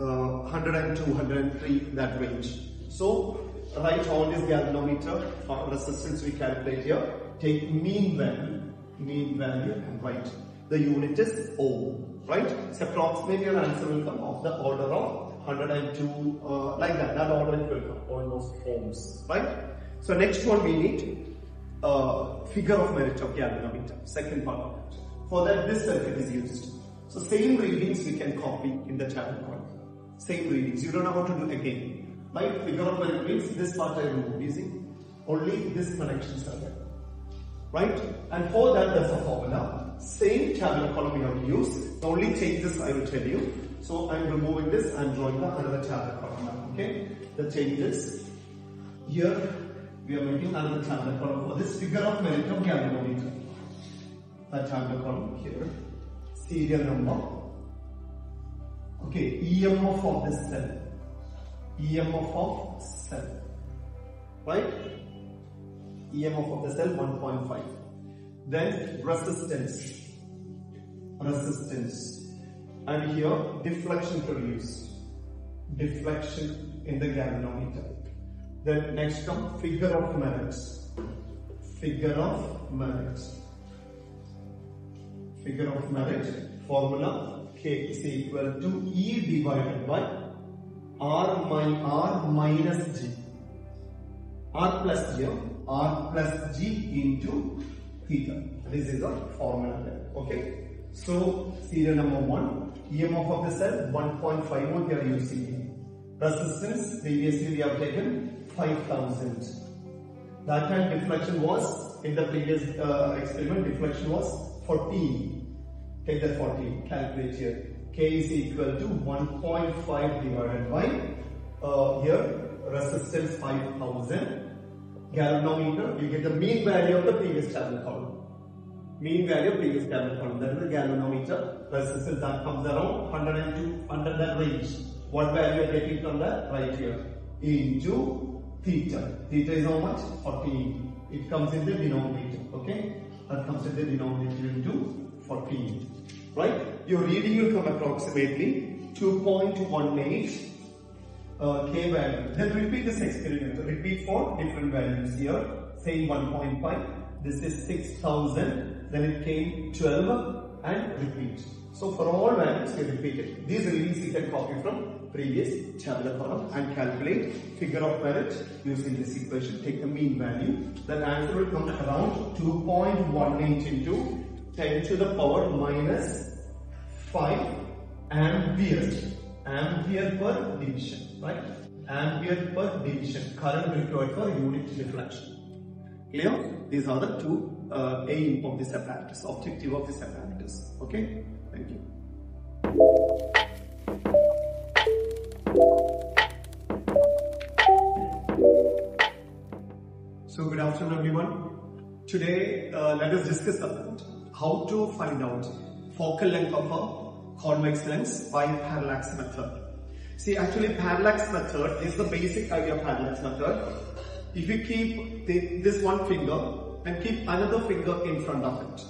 uh, 102, 103, that range. So, write all this galvanometer uh, resistance we calculate here, take mean value, mean value and write. The unit is ohm, right? So approximately your answer will come of the order of 102, uh, like that, that order it will come, almost ohms, right? So next one we need uh, figure of merit of galvanometer, second part of it. For that this circuit is used. So same readings we can copy in the column. Same readings, you don't know how to do again. Right? Figure of merit means this part I removed using only this connections are there. Right? And for that there's a formula. Same tablet column we have to use. Only take this I will tell you. So I'm removing this, I'm drawing the another tablet column now. Okay? The changes. Here we are making another tablet column for this figure of merit of galvanometer. That tablet column here. Serial number. Okay, EMF of this cell. EMF of cell. Right? EMF of the cell 1.5. Then resistance. Resistance. And here deflection produced. Deflection in the galvanometer. Then next come figure of merits. Figure of merit. Figure of merit. Formula K is equal to E divided by R, min R minus G. R plus G, R plus G into theta. This is the formula. Okay. So serial number one, EMF of the cell 1.5 volt we are using. Resistance previously we have taken 5000. That time deflection was in the previous uh, experiment deflection was 14. Take that 14, calculate here. K is equal to 1.5 divided by uh, here resistance 5000 galvanometer. You get the mean value of the previous tablet column. mean value of previous tablet column. That is the galvanometer resistance that comes around 102 under that range. What value are getting from that? Right here. Into theta. Theta is how much? 14. It comes in the denominator. Okay? That comes in the denominator into 14. Right? Your reading will come approximately 2.18 uh, k value. Then repeat this experiment. Repeat for different values here. Same 1.5. This is 6000. Then it came 12 and repeat. So for all values you repeat it. These readings you can copy from previous tabular column and calculate figure of merit using this equation. Take the mean value. The answer will come around 2.18 into 10 to the power minus 5 ampere. Ampere per division, right? Ampere per division. Current required for unit deflection. Clear? These are the two uh, aim of this apparatus, objective of this apparatus. Okay? Thank you. So good afternoon everyone. Today uh, let us discuss about how to find out focal length of a convex lens by parallax method. See actually parallax method is the basic idea of parallax method. If you keep this one finger and keep another finger in front of it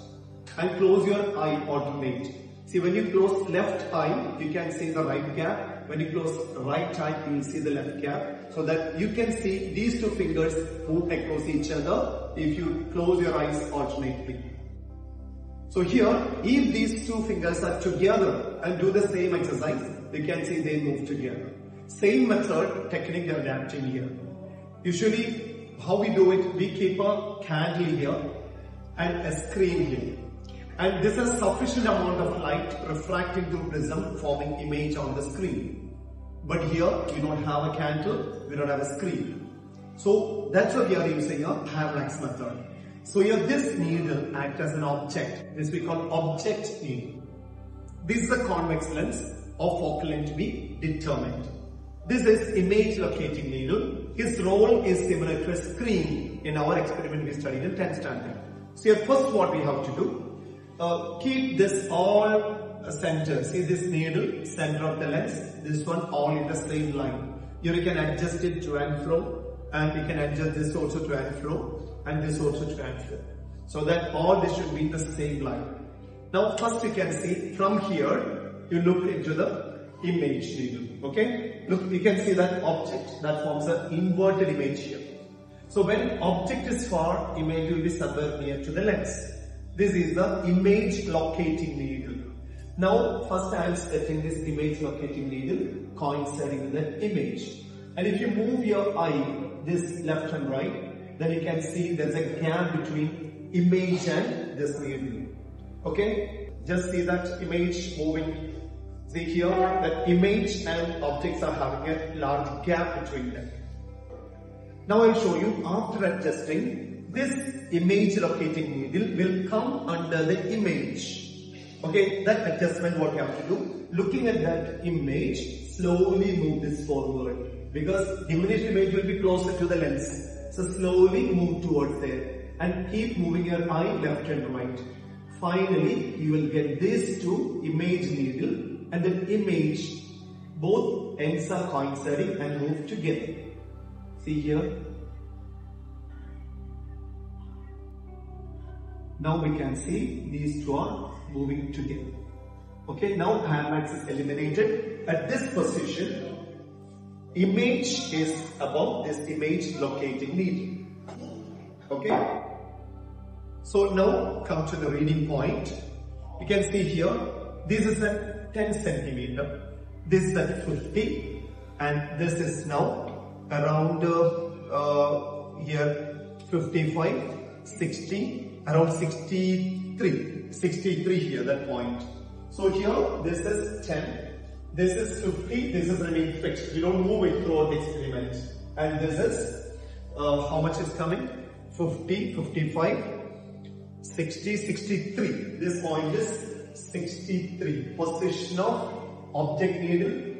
and close your eye alternate. See when you close left eye you can see the right gap. When you close right eye you will see the left gap. So that you can see these two fingers move across each other if you close your eyes alternately. So here, if these two fingers are together and do the same exercise, you can see they move together. Same method, technique adapting here. Usually, how we do it, we keep a candle here and a screen here. And this is sufficient amount of light refracting through prism forming image on the screen. But here, we don't have a candle, we don't have a screen. So that's why we are using a parallax method. So here this needle acts as an object. This we call object needle. This is a convex lens of focal length to be determined. This is image locating needle. His role is similar to a screen in our experiment we studied in 10th standard. So here first what we have to do, uh, keep this all center. See this needle, center of the lens, this one all in the same line. Here you can adjust it to and fro and we can adjust this also to and fro and this also fro. So that all this should be in the same line. Now first you can see from here, you look into the image needle. Okay? Look, you can see that object that forms an inverted image here. So when object is far, image will be somewhere near to the lens. This is the image locating needle. Now first I am setting this image locating needle coinciding with the image. And if you move your eye this left and right, then you can see there's a gap between image and this needle. Okay? Just see that image moving. See here, that image and objects are having a large gap between them. Now I'll show you after adjusting, this image locating needle will come under the image. Okay, that adjustment what you have to do, looking at that image, slowly move this forward because diminished image will be closer to the lens. So slowly move towards there and keep moving your eye left and right. Finally, you will get these two image needle and then image, both ends are coinciding and move together. See here. Now we can see these two are moving together. Okay, now parallax is eliminated. At this position, image is above this image locating needle. Okay. So now come to the reading point. You can see here, this is a 10 centimeter. This is at 50 and this is now around uh, uh, here 55, 60, around 63, 63 here that point. So here this is 10, this is 50, this is remaining fixed. We don't move it throughout the experiment. And this is uh, how much is coming? 50, 55, 60, 63. This point is 63. Position of object needle,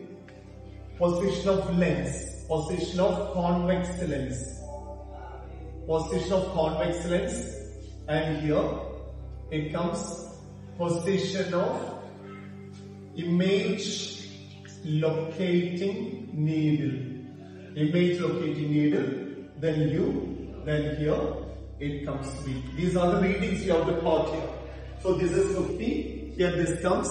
position of lens, position of convex lens, position of convex lens, and here it comes position of image locating needle. Image locating needle, then U, then here it comes B. These are the readings you have to plot here. So this is 50, here this comes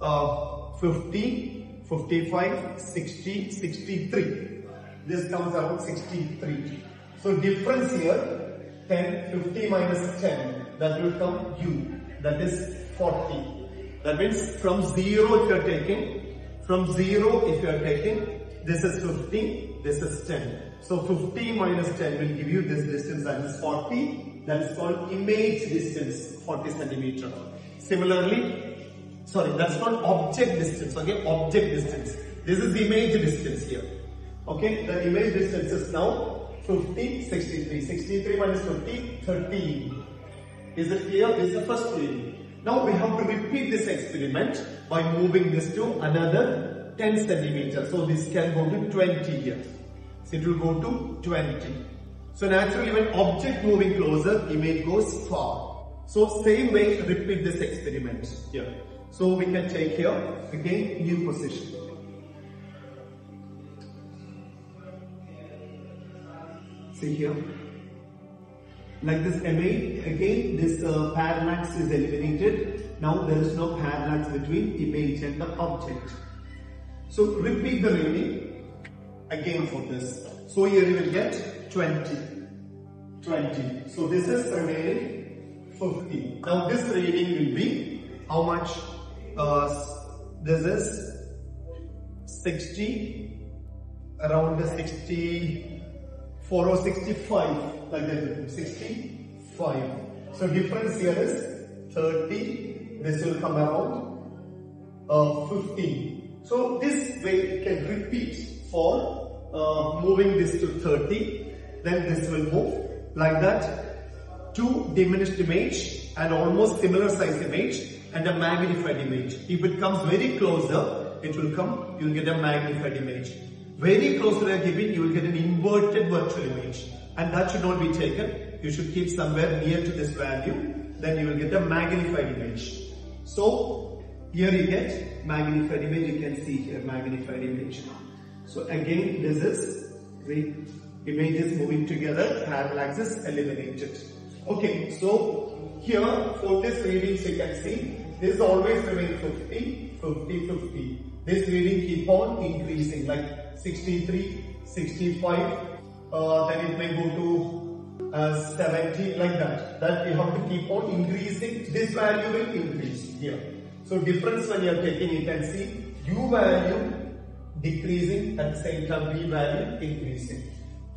uh, 50, 55, 60, 63. This comes around 63. So difference here, 10, 50 minus 10, that will come U, that is 40. That means from 0 if you are taking, from 0 if you are taking, this is 50, this is 10. So 50 minus 10 will give you this distance that is 40. That is called image distance, 40 centimeter. Similarly, sorry, that's called object distance, okay, object distance. This is the image distance here. Okay, the image distance is now 50, 63. 63 minus 50, 13. Is it clear? This is the first reading. Now we have to repeat this experiment by moving this to another 10 centimeters. So this can go to 20 here. So it will go to 20. So naturally when object moving closer, image goes far. So same way repeat this experiment here. So we can take here again new position. See here. Like this image, again this uh, parallax is eliminated. Now there is no parallax between image and the object. So repeat the reading again for this. So here you will get 20. 20. So this is remaining 50. Now this reading will be how much? Uh, this is 60, around the 64 or 65 like that. 65 so difference here is 30 this will come around uh, 15 so this way you can repeat for uh, moving this to 30 then this will move like that. Two diminished image and almost similar size image and a magnified image. If it comes very closer it will come you will get a magnified image very close to the given you will get an inverted virtual image and that should not be taken. You should keep somewhere near to this value. Then you will get a magnified image. So here you get magnified image. You can see here magnified image. So again this is the images moving together. Parallax is eliminated. Okay, so here for this readings you can see this always remain 50, 50, 50. This reading keep on increasing like 63, 65, uh, then it may go to uh, 70 like that. That you have to keep on increasing. This value will increase here. So difference when you are taking you can see U value decreasing at the same time V value increasing.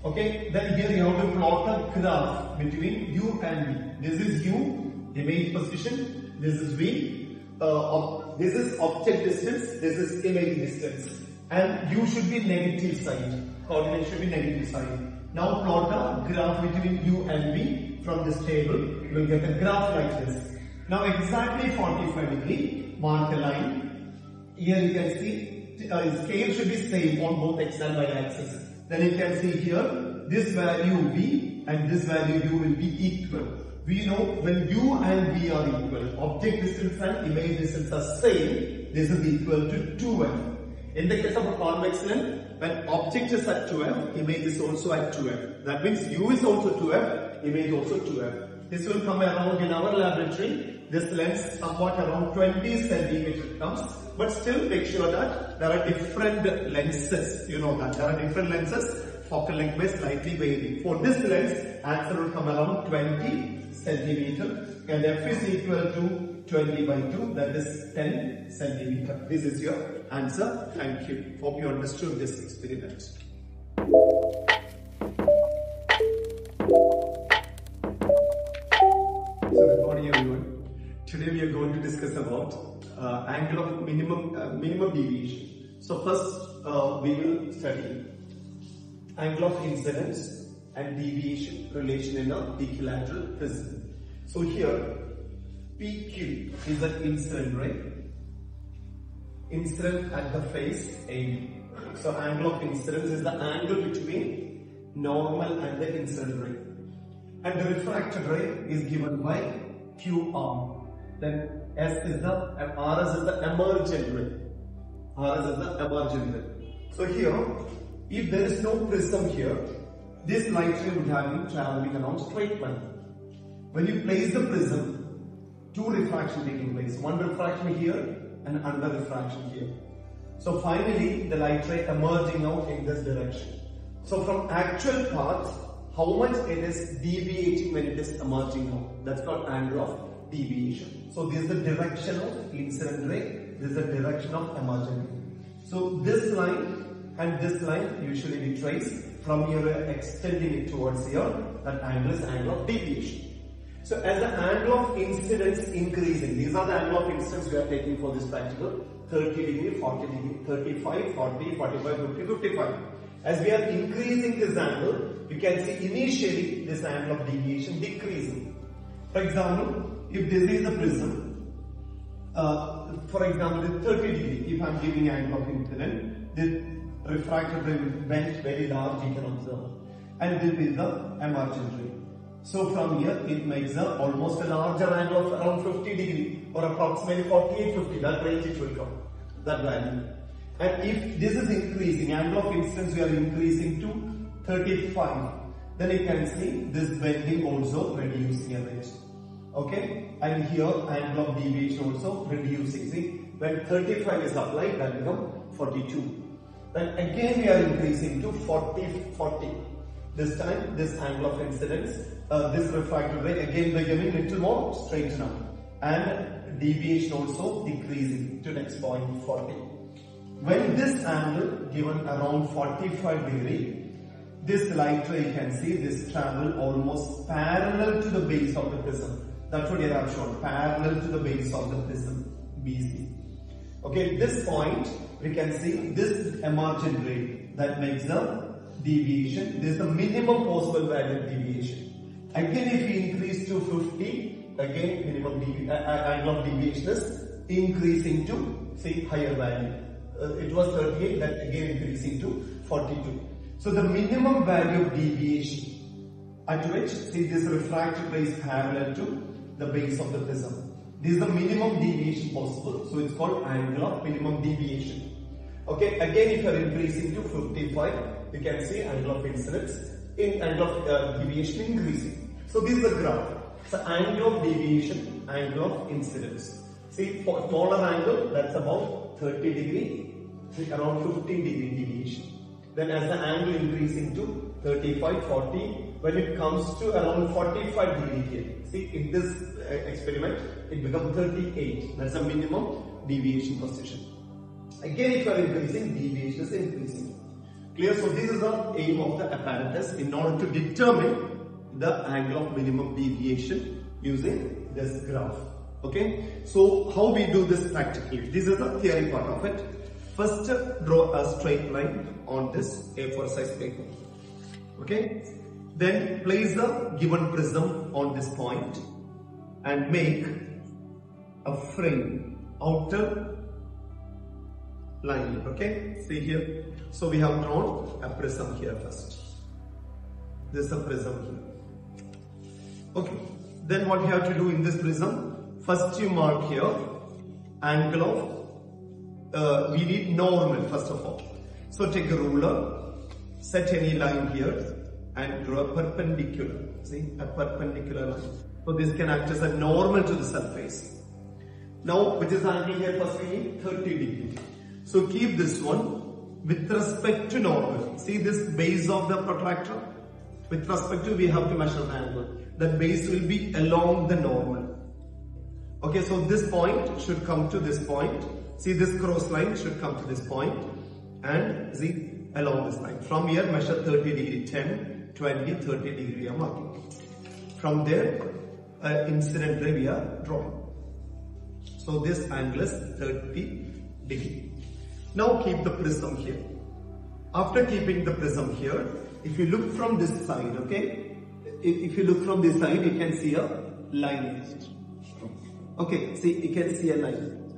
Okay, then here you have to plot a graph between U and V. This is U, image position, this is V, uh, this is object distance, this is image distance. And U should be negative side coordinate should be negative sign. Now plot the graph between u and v from this table. You will get a graph like this. Now exactly 45 degree, mark a line. Here you can see uh, scale should be same on both x and y axis. Then you can see here this value v and this value u will be equal. We know when u and v are equal, object distance and image distance are same, this is equal to 2f. In the case of a convex lens, when object is at 2f, image is also at 2f. That means u is also 2f, image also 2f. This will come around in our laboratory. This lens somewhat around 20 centimeter comes. But still make sure that there are different lenses. You know that there are different lenses. Focal length may slightly vary. For this lens, answer will come around 20 centimeter and f is equal to 20 by 2 that is 10 centimeter. This is your answer. Thank you. Hope you understood this experiment. So good morning everyone. Today we are going to discuss about uh, angle of minimum uh, minimum deviation. So first uh, we will study angle of incidence and deviation relation in a equilateral prism. So here PQ is the incident ray. Incident at the face A. So angle of incidence is the angle between normal and the incident ray. And the refracted ray is given by QR. then S is the, and RS is the emergent ray. RS is the emergent ray. So here, if there is no prism here, this light ray would have been traveling along straight line. When you place the prism, two refraction taking place. One refraction here and another refraction here. So finally, the light ray emerging out in this direction. So from actual path, how much it is deviating when it is emerging out. That's called angle of deviation. So this is the direction of incident ray. This is the direction of emerging ray. So this line and this line usually we trace from here extending it towards here. That angle is angle of deviation. So as the angle of incidence increasing, these are the angle of incidence we are taking for this practical. 30 degree, 40 degree, 35, 40, 45, 50, 55. As we are increasing this angle, you can see initially this angle of deviation decreasing. For example, if this is a prism, uh, for example, the 30 degree, if I am giving angle of incidence, the refracted bent very large, you can observe. And this is the emergent ray. So from here, it makes a almost a larger angle of around 50 degree or approximately 48, 50, that range it will come, that value. And if this is increasing, angle of incidence we are increasing to 35, then you can see this bending also reducing a bit. Okay, and here angle of deviation also reducing. See, when 35 is applied, that become 42. Then again we are increasing to 40, 40. This time, this angle of incidence, uh, this refracted ray again becoming little more straighten up. And deviation also decreasing to next point 40. When this angle given around 45 degree, this light ray you can see this travel almost parallel to the base of the prism. That's what I have shown, parallel to the base of the prism, BC. Okay, this point we can see this emergent ray that makes the deviation. This is the minimum possible value of deviation. Again, if we increase to 50, again minimum angle of deviation is increasing to say higher value. Uh, it was 38, that again increasing to 42. So the minimum value of deviation at which see this refracted ray is parallel to the base of the prism. This is the minimum deviation possible. So it's called angle of minimum deviation. Okay, again if you are increasing to 55, you can see angle of incidence in angle of uh, deviation increasing. So this is the graph. So angle of deviation, angle of incidence. See for smaller angle that's about 30 degree, see, around 15 degree deviation. Then as the angle increasing to 35, 40, when it comes to around 45 degree here, see in this uh, experiment it becomes 38. That's the minimum deviation position. Again if you are increasing, deviation is increasing. Clear? So this is the aim of the apparatus in order to determine the angle of minimum deviation using this graph. Okay. So how we do this practically? This is the theory part of it. First draw a straight line on this A4 size paper. Okay. Then place the given prism on this point and make a frame outer line okay see here so we have drawn a prism here first this is a prism here okay. Then what you have to do in this prism first you mark here angle of uh, we need normal first of all. So take a ruler set any line here and draw a perpendicular. See? A perpendicular line. So this can act as a normal to the surface. Now which is angle here first we need 30 degree. So keep this one with respect to normal. See this base of the protractor? With respect to we have to measure the angle. The base will be along the normal. Okay, so this point should come to this point. See this cross line should come to this point and see along this line. From here measure 30 degree, 10, 20, 30 degree I'm marking. From there uh, incident ray we are drawing. So this angle is 30 degree. Now keep the prism here. After keeping the prism here, if you look from this side, okay, if you look from this side, you can see a line. Okay, see, you can see a line,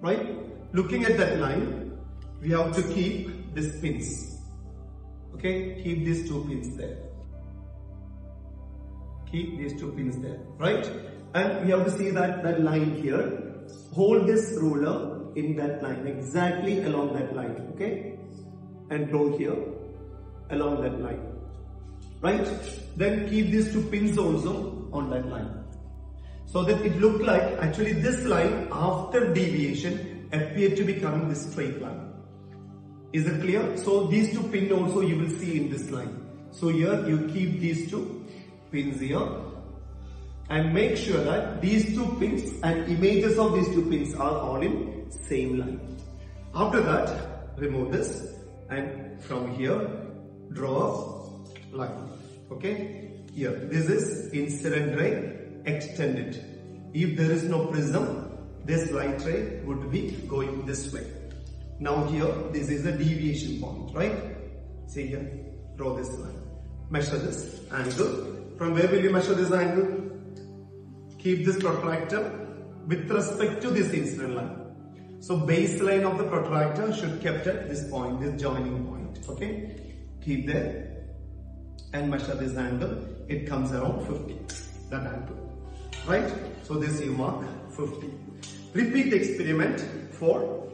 right? Looking at that line, we have to keep these pins. Okay, keep these two pins there. Keep these two pins there, right? And we have to see that, that line here. Hold this ruler in that line, exactly along that line, okay? And draw here, along that line. Right? Then keep these two pins also on that line. So that it looked like actually this line after deviation appeared to be coming this straight line. Is it clear? So these two pins also you will see in this line. So here you keep these two pins here and make sure that these two pins and images of these two pins are all in same line. After that, remove this and from here draw a line. Okay, here this is incident ray extended. If there is no prism, this light ray would be going this way. Now here, this is the deviation point, right? See here, draw this line. Measure this angle. From where will you measure this angle? keep this protractor with respect to this incident line. So baseline of the protractor should kept at this point, this joining point. Okay, keep there and measure this angle. It comes around 50. That angle, right? So this you mark 50. Repeat the experiment for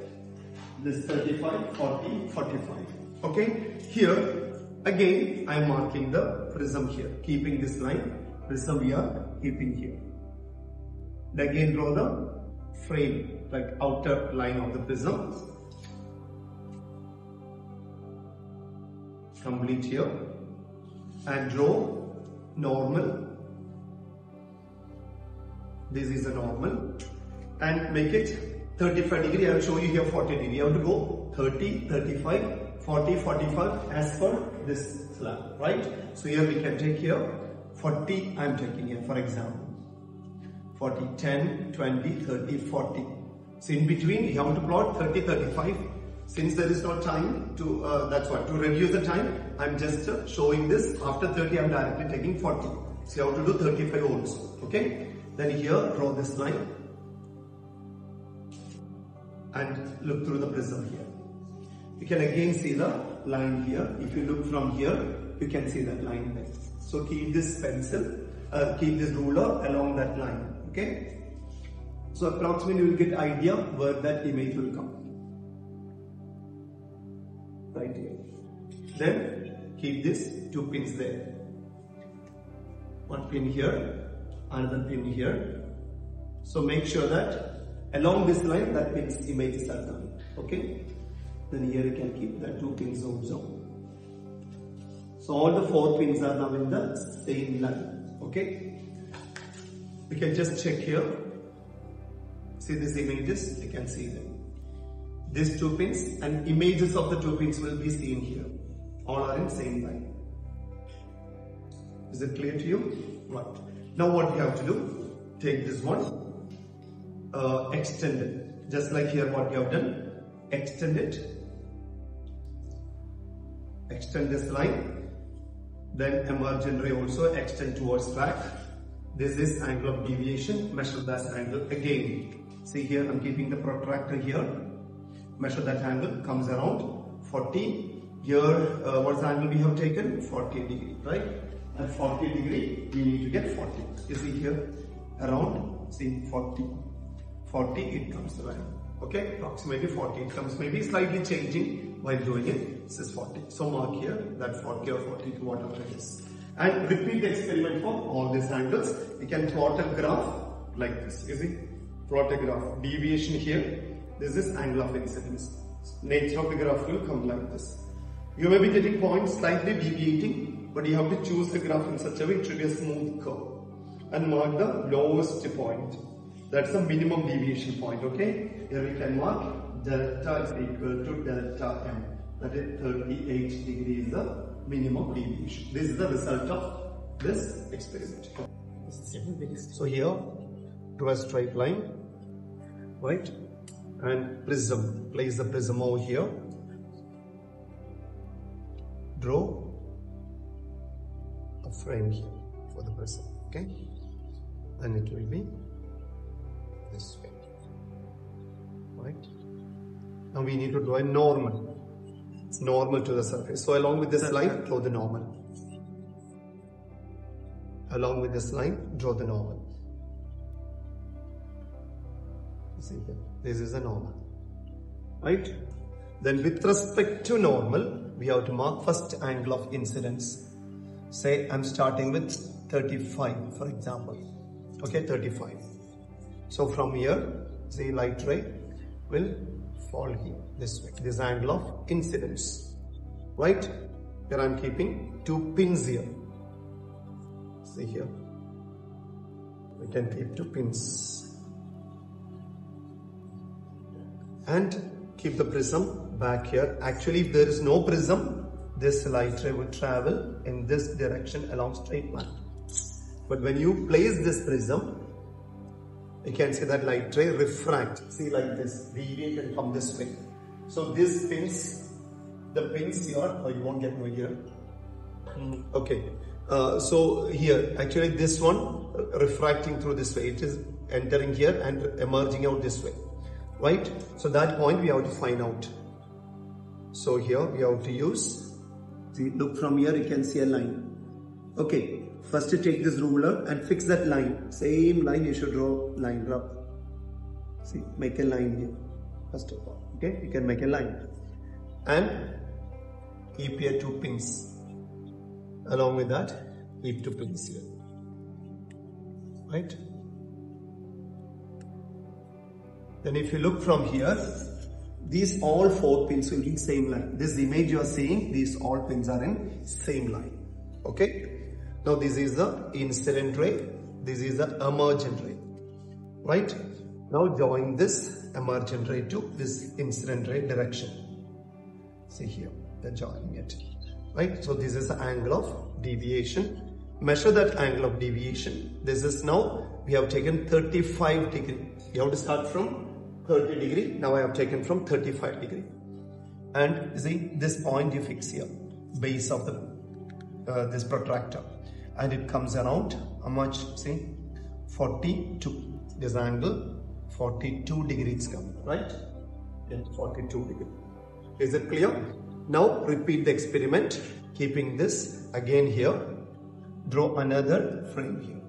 this 35, 40, 45. Okay, here again I am marking the prism here, keeping this line. Prism we are keeping here. Again draw the frame, like outer line of the prism. Complete here and draw normal. This is a normal and make it 35 degree. I will show you here 40 degree. You have to go 30, 35, 40, 45 as per this slab, right? So here we can take here 40 I am taking here for example. 40, 10, 20, 30, 40. So in between you have to plot 30, 35. Since there is no time to, uh, that's what, to reduce the time, I'm just uh, showing this. After 30, I'm directly taking 40. So you have to do 35 also, okay? Then here, draw this line. And look through the prism here. You can again see the line here. If you look from here, you can see that line there. So keep this pencil, uh, keep this ruler along that line okay so approximately you will get idea where that image will come right here. Then keep this two pins there. One pin here another pin here. So make sure that along this line that pins images are done okay? Then here you can keep the two pins also. So all the four pins are now in the same line. Okay? You can just check here. See these images, you can see them. These two pins and images of the two pins will be seen here. All are in same line. Is it clear to you? Right. Now what you have to do, take this one, uh, extend it. Just like here what you have done, extend it. Extend this line. Then emergent ray also extend towards back this is angle of deviation, measure that angle again. See here, I'm keeping the protractor here. Measure that angle, comes around 40. Here, uh, what's the angle we have taken? 40 degree, right? At 40 degree, we need to get 40. You see here, around, see 40. 40, it comes around. Okay, approximately 40. It comes maybe slightly changing while doing it. This is 40. So mark here that 40 or 42, whatever it is and repeat the experiment for all these angles. You can plot a graph like this, you see, plot a graph, deviation here, this is angle of incidence. Nature of the graph will come like this. You may be getting points slightly deviating, but you have to choose the graph in such a way it should be a smooth curve and mark the lowest point. That's the minimum deviation point, okay? Here we can mark delta is equal to delta m. That is 38 degrees the minimum deviation. This is the result of this experiment. So here, draw a straight line, right? And prism, place the prism over here. Draw a frame here for the prism, okay? And it will be this way, right? Now we need to draw a normal it's normal to the surface. So along with this line, draw the normal. Along with this line, draw the normal. See here, this is a normal, right? Then with respect to normal, we have to mark first angle of incidence. Say I'm starting with 35, for example. Okay, 35. So from here, see light ray will fall here, this way. This angle of incidence, right? Here I'm keeping two pins here. See here. We can keep two pins. And keep the prism back here. Actually, if there is no prism, this light ray will travel in this direction along straight line. But when you place this prism, you can see that light ray refract. See like this, deviate and come this way. So these pins, the pins here, oh you won't get me here. Okay, uh, so here actually this one refracting through this way. It is entering here and emerging out this way, right? So that point we have to find out. So here we have to use, see look from here you can see a line. Okay, first you take this ruler and fix that line. Same line you should draw line draw. See, make a line here. First of all, okay, you can make a line. And keep here two pins. Along with that, keep two pins here. Right? Then if you look from here, these all four pins will be same line. This image you are seeing, these all pins are in same line. Okay? Now this is the incident ray, this is the emergent ray. Right? Now join this emergent ray to this incident ray direction. See here, they're joining it. Right? So this is the angle of deviation. Measure that angle of deviation. This is now, we have taken 35 degree. You have to start from 30 degree. Now I have taken from 35 degree. And see this point you fix here, base of the uh, this protractor. And it comes around how much? See, 42. This angle 42 degrees come, right? Yeah, 42 degree. Is it clear? Now repeat the experiment, keeping this again here. Draw another frame here.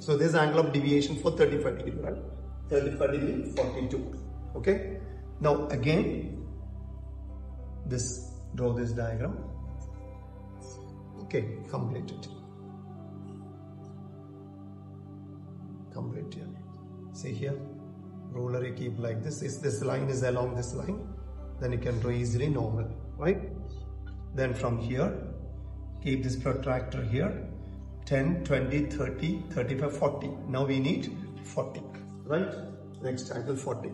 So this angle of deviation for 35 degree, right? 35 degree, 42. Okay. Now again, this draw this diagram. Okay, complete it. Complete here. See here, ruler you keep like this. If this line is along this line, then you can draw easily normal, right? Then from here, keep this protractor here 10 20 30 35 40 now we need 40 right? Next angle 40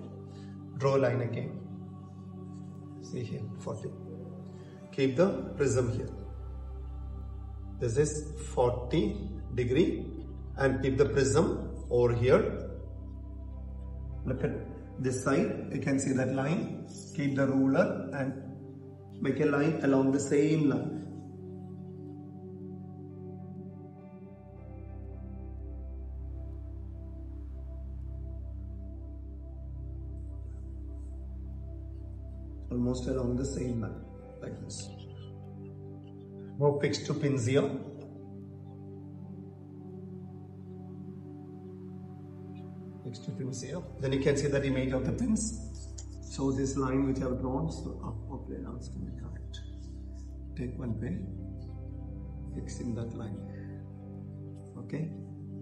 draw line again. See here 40 keep the prism here. This is 40 degree and keep the prism over here. Look at this side. You can see that line. Keep the ruler and make a line along the same line almost along the same line like this. Now fix two pins here. Fix two pins here. Then you can see that the image of the pins. So this line which I have drawn, so up, up there, now it's going to be correct. Take one pin, fixing that line. Okay.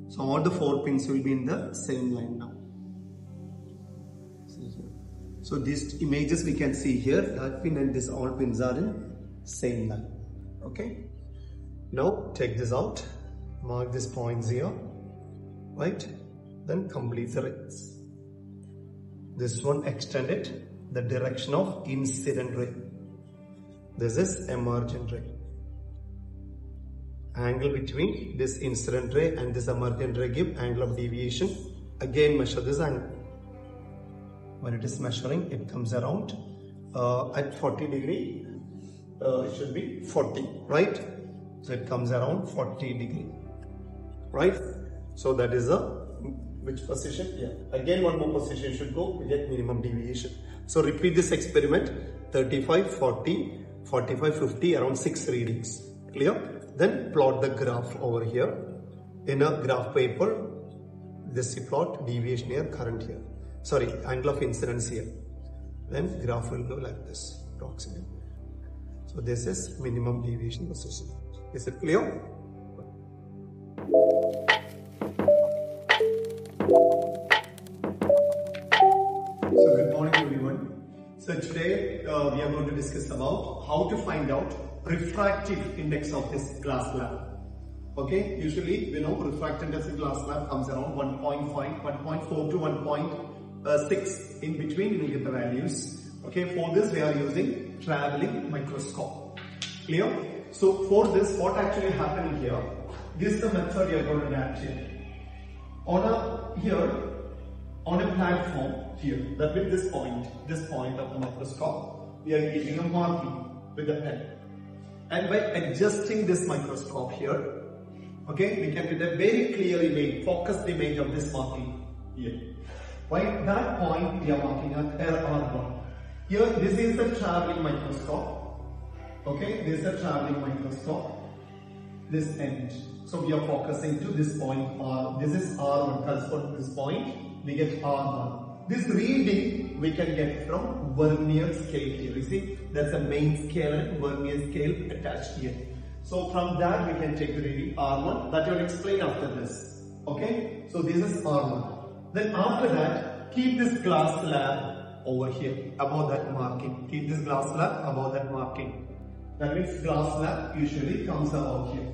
So all the four pins will be in the same line now. So these images we can see here, that pin and this all pins are in same line. Okay. Now take this out, mark this points here, right? Then complete the rings. This one extended the direction of incident ray. This is emergent ray. Angle between this incident ray and this emergent ray give angle of deviation. Again measure this angle when it is measuring it comes around uh, at 40 degree uh, it should be 40 right? So it comes around 40 degree right? So that is a which position? Yeah. Again one more position should go. We get minimum deviation. So repeat this experiment. 35 40 45 50 around 6 readings. Clear? Then plot the graph over here. In a graph paper this plot deviation here current here sorry, angle of incidence here. Then graph will go like this, approximately. So this is minimum deviation position. Is it clear? So good morning everyone. So today uh, we are going to discuss about how to find out refractive index of this glass slab. Okay, usually we know refractive index of glass slab comes around 1.5, 1.4 to Uh, 1.6 in between you will get the values. Okay, for this we are using traveling microscope. Clear? So for this what actually happening here, this is the method we are going to adapt here. On a here on a platform here, that with this point, this point of the microscope, we are giving a marking with the pen. And by adjusting this microscope here, okay, we can get a very clear image, focused image of this marking here. Right, that point we are marking at R1. Here, this is the traveling microscope. Okay, this is a traveling microscope. This end. So we are focusing to this point R. This is R1 corresponding to this point we get R1. This reading we can get from vernier scale here. You see, that's a main scale and vernier scale attached here. So from that we can take the reading R1 that I will explain after this. Okay, so this is R1. Then after that, keep this glass slab over here above that marking. Keep this glass slab above that marking. That means glass slab usually comes about here.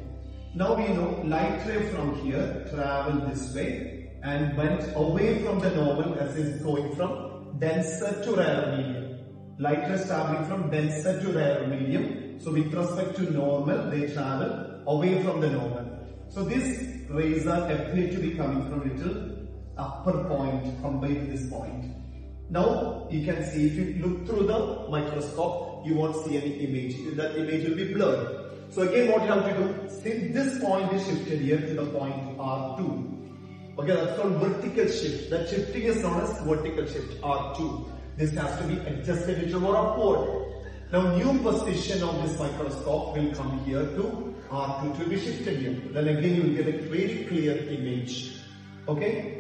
Now we know light ray from here travel this way and went away from the normal as is going from denser to rarer medium. Light rays traveling from denser to rarer medium. So with respect to normal, they travel away from the normal. So these rays are be coming from little upper point compared to this point. Now you can see if you look through the microscope, you won't see any image. That image will be blurred. So again what you have to do, since this point is shifted here to the point R2, Okay, that's called vertical shift. That shifting is known as vertical shift, R2. This has to be adjusted more upward. Now new position of this microscope will come here to R2 to be shifted here. Then again you will get a very clear image. Okay,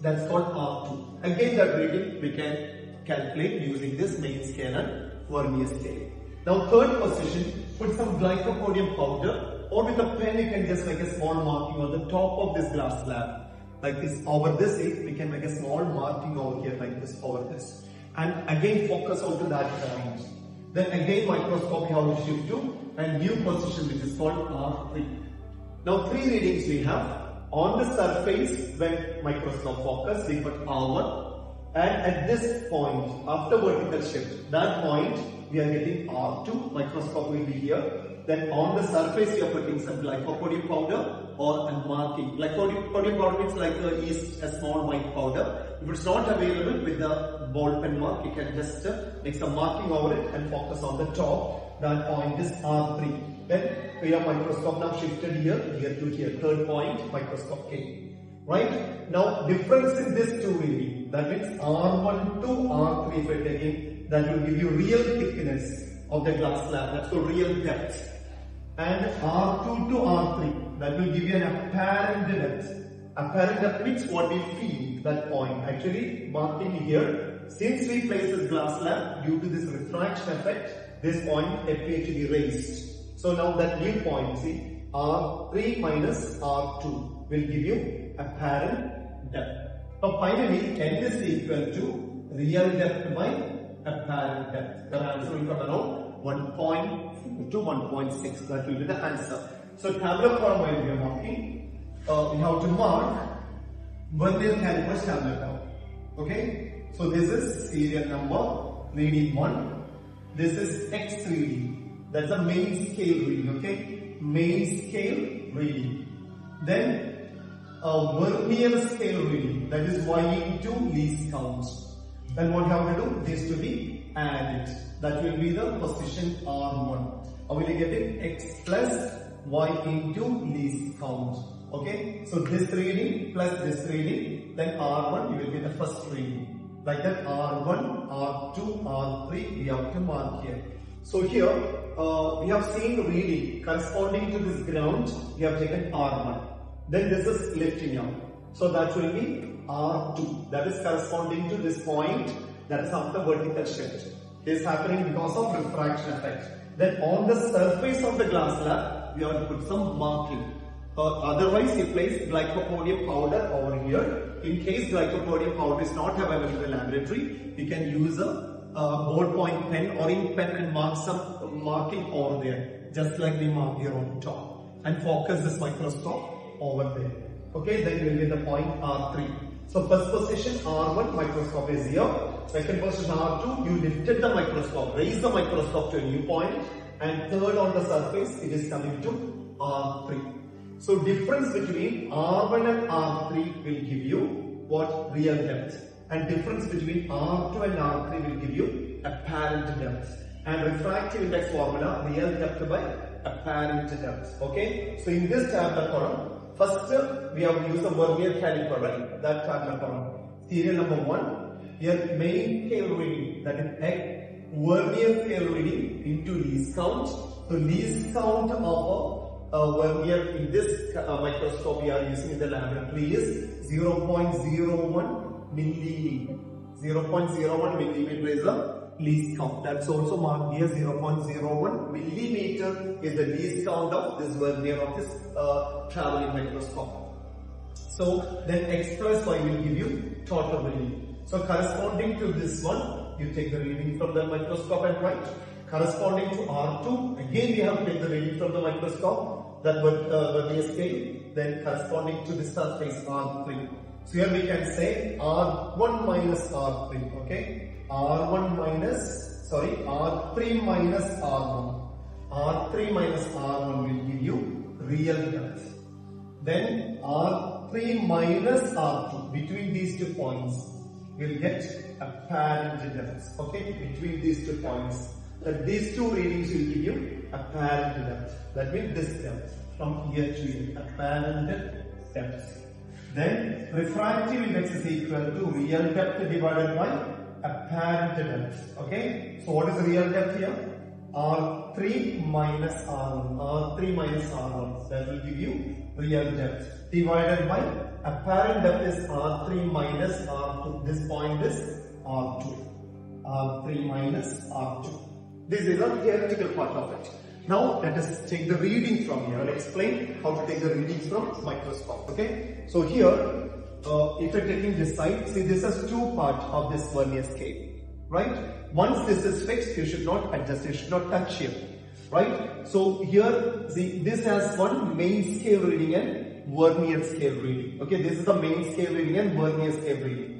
that's called R2. Again that reading we can calculate using this main scale and vernier scale. Now third position, put some lycopodium powder or with a pen you can just make a small marking on the top of this glass slab. Like this over this we can make a small marking over here like this over this. And again focus onto that point. Then again microscope how to shift to a new position which is called R3 now three readings we have on the surface when microscope focus we put R1 and at this point after vertical shift that point we are getting R2 microscope will be here then on the surface you are putting some lycopodium powder or marking. Lycopodium powder means like a yeast, a small white powder. If it's not available with the ball pen mark, you can just uh, make some marking over it and focus on the top. That point is R3. Then we have microscope now shifted here, here to here. Third point, microscope K. Right? Now difference in this two will be, That means R1 to R3 if you're taking, that will give you real thickness of the glass slab. That's the real depth and R2 to R3 that will give you an apparent depth. Apparent depth means what we feel that point. Actually marking here, since we place this glass slab due to this refraction effect, this point appears to be raised. So now that new point, see R3 minus R2 will give you apparent depth. Now finally, n is equal to real depth by apparent depth. The answer will come around 1.2 to 1.6. That will be the answer. So tabular form while we are marking, uh, we have to mark vernier calipers tabular form. Okay. So this is serial number reading 1. This is X reading. That's a main scale reading. Okay. Main scale reading. Then a vernier scale reading. That is Y into least count. Then what you have to do? This to be added. That will be the position R1. I will get it X plus Y into least count. Okay. So this reading plus this reading, then R1 you will get the first reading. Like that R1, R2, R3 we have to mark here. So here uh, we have seen reading corresponding to this ground we have taken R1. Then this is lifting up. So that will be R2. That is corresponding to this point that is after vertical shift. This is happening because of refraction effect. Then on the surface of the glass slab, we have to put some marking. Uh, otherwise, you place lycopodium powder over here. In case lycopodium powder is not available in the laboratory, you can use a ballpoint pen or ink pen and mark some marking over there, just like we mark here on top. And focus this microscope over there. Okay, then you will get the point R3. So first position R1 microscope is here. Second position R2, you lifted the microscope, raise the microscope to a new point, and third on the surface, it is coming to R3. So difference between R1 and R3 will give you what real depth, and difference between R2 and R3 will give you apparent depth. And refractive index formula real depth by apparent depth. Okay. So in this tabular column, first we have used the vernier caliper, right? That tabular column. Serial number one your main scale reading that is a vernier scale reading into least count. So least count of a, a vernier in this uh, microscope we are using in the laboratory is 0.01 millimeter. 0.01 millimeter is the least count. That's also marked here 0.01 millimeter is the least count of this vernier of this uh, traveling microscope. So then x plus y will give you total reading. So corresponding to this one, you take the reading from the microscope and write. Corresponding to R2, again we have to take the reading from the microscope, that uh, vernier scale. Then corresponding to the surface R3. So here we can say R1 minus R3, okay? R1 minus, sorry, R3 minus R1. R3 minus R1 will give you real depth. Then R3 minus R2, between these two points, will get apparent depth. Okay, between these two points. That these two readings will give you apparent depth. That means this depth from here to here, apparent depth. Then refractive index is equal to real depth divided by apparent depth. Okay, so what is real depth here? R3 minus R1. R3 minus R1. That will give you real depth divided by apparent depth is R3 minus R2. This point is R2. R3 minus R2. This is a theoretical part of it. Now let us take the reading from here and explain how to take the reading from microscope. Okay. So here, uh, if you're taking this side, see this is two parts of this vernier scale. Right? Once this is fixed, you should not adjust, you should not touch here. Right? So here, see this has one main scale reading and vernier scale reading. Okay, this is the main scale reading and vernier scale reading.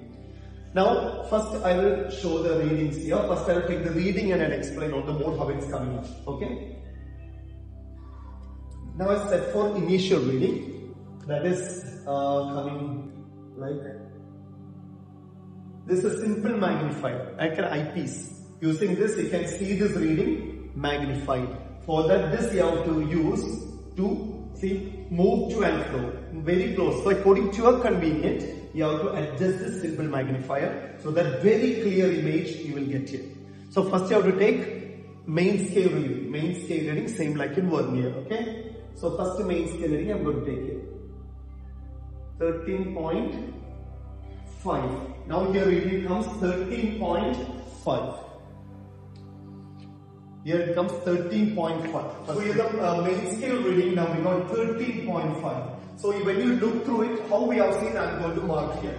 Now, first I will show the readings here. First I will take the reading and I'll explain on the board how it's coming up. Okay. Now I set for initial reading. That is uh, coming like this is simple magnifier, like an eyepiece. Using this, you can see this reading magnified. For that, this you have to use to See, move to and fro, very close. So according to your convenience, you have to adjust this simple magnifier so that very clear image you will get here. So first you have to take main scale reading. Main scale reading same like in vernier, okay? So first main scale reading I'm going to take it. 13.5. Now here reading comes 13.5. Here it comes 13.5. So here the uh, main scale reading now we got 13.5. So when you look through it, how we have seen I'm going to mark here.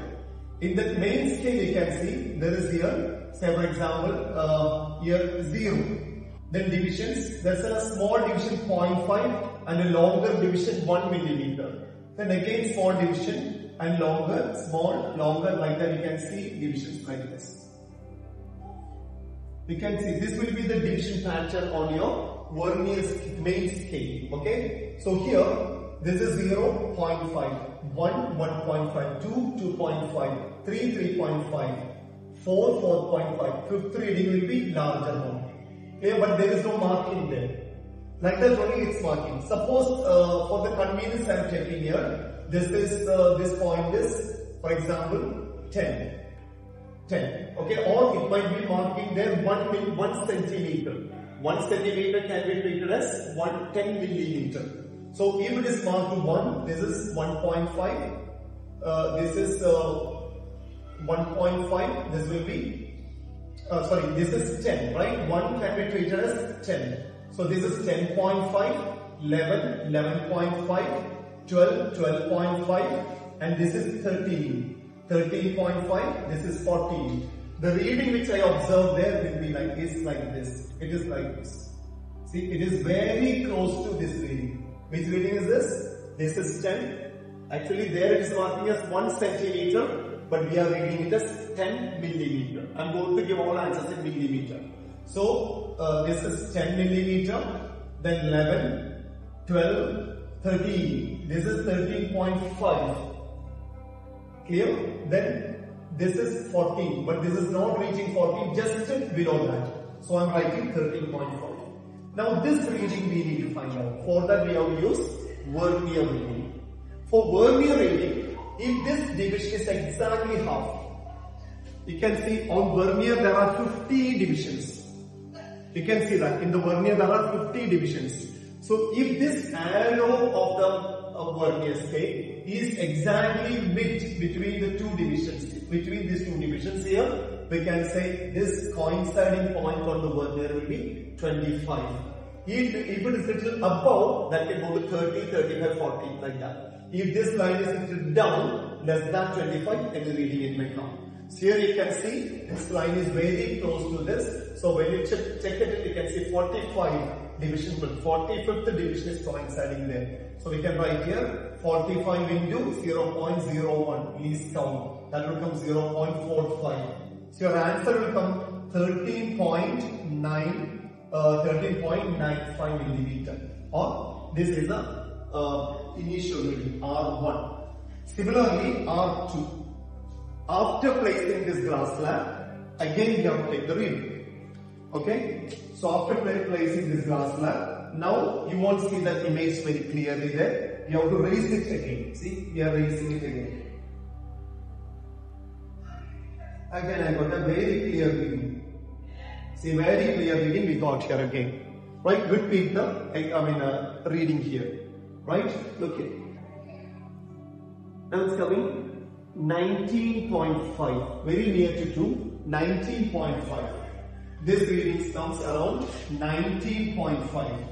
In the main scale you can see there is here, say for example, uh, here 0. Then divisions, there's a small division 0.5 and a longer division 1 millimeter. Then again small division and longer, small, longer like that you can see divisions like this you can see this will be the division pattern on your vernier main scale. Okay. So here this is 0, 0.5, 1, 1.5, 2, 2.5, 3, 3.5, 4, 4.5, fifth reading will be larger one. Okay, but there is no marking there. Like that only it's marking. Suppose uh, for the convenience I am taking here, this is uh, this point is for example 10. 10. Okay, or it might be marking there 1, 1 centimeter. 1 centimeter can be treated as 1 10 millimeter. So if it is marked to 1, this is 1.5. uh, this is uh, 1.5, this will be, uh, sorry, this is 10, right? 1 can be treated as 10. So this is 10.5, 11, 11.5, 12, 12.5 and this is 13, 13.5, this is 14. The reading which I observed there will be like is like this. It is like this. See, it is very close to this reading. Which reading is this? This is 10. Actually, there it is marking as 1 centimeter, but we are reading it as 10 millimeter. I'm going to give all answers in millimeter. So, uh, this is 10 millimeter, then 11, 12, 13. This is 13.5. Clear? Then this is 14, but this is not reaching 14, just below that. So I'm writing 13.5. Now this reading we need to find out. For that we have to use vernier reading. For vernier reading, if this division is exactly half, you can see on vernier there are 50 divisions. You can see that in the vernier there are 50 divisions. So if this arrow of the vernier scale is exactly mid between the two divisions, between these two divisions here, we can say this coinciding point on the vernier will be 25. If, if it is little above, that can go to 30, 35, 40, like that. If this line is written down, less than 25, then the reading it may come. So here you can see this line is very close to this. So when you check, check it, you can see 45 division, but 45th division is coinciding there. So we can write here 45 into 0.01 least count. That will come 0.45. So your answer will come 13.9 uh, 13.95 millimeter or this is a uh, initial reading R1. Similarly R2. After placing this glass slab, again you have to take the reading. Okay? So after placing this glass slab, now you won't see that image very clearly there. You have to raise it again. See, we are raising it again. Again, I got a very clear reading. See, very clear reading we got here again. Right? Repeat the, I mean, uh, reading here. Right? Look it. Now it's coming 19.5. Very near to 2. 19.5. This reading comes around 19.5.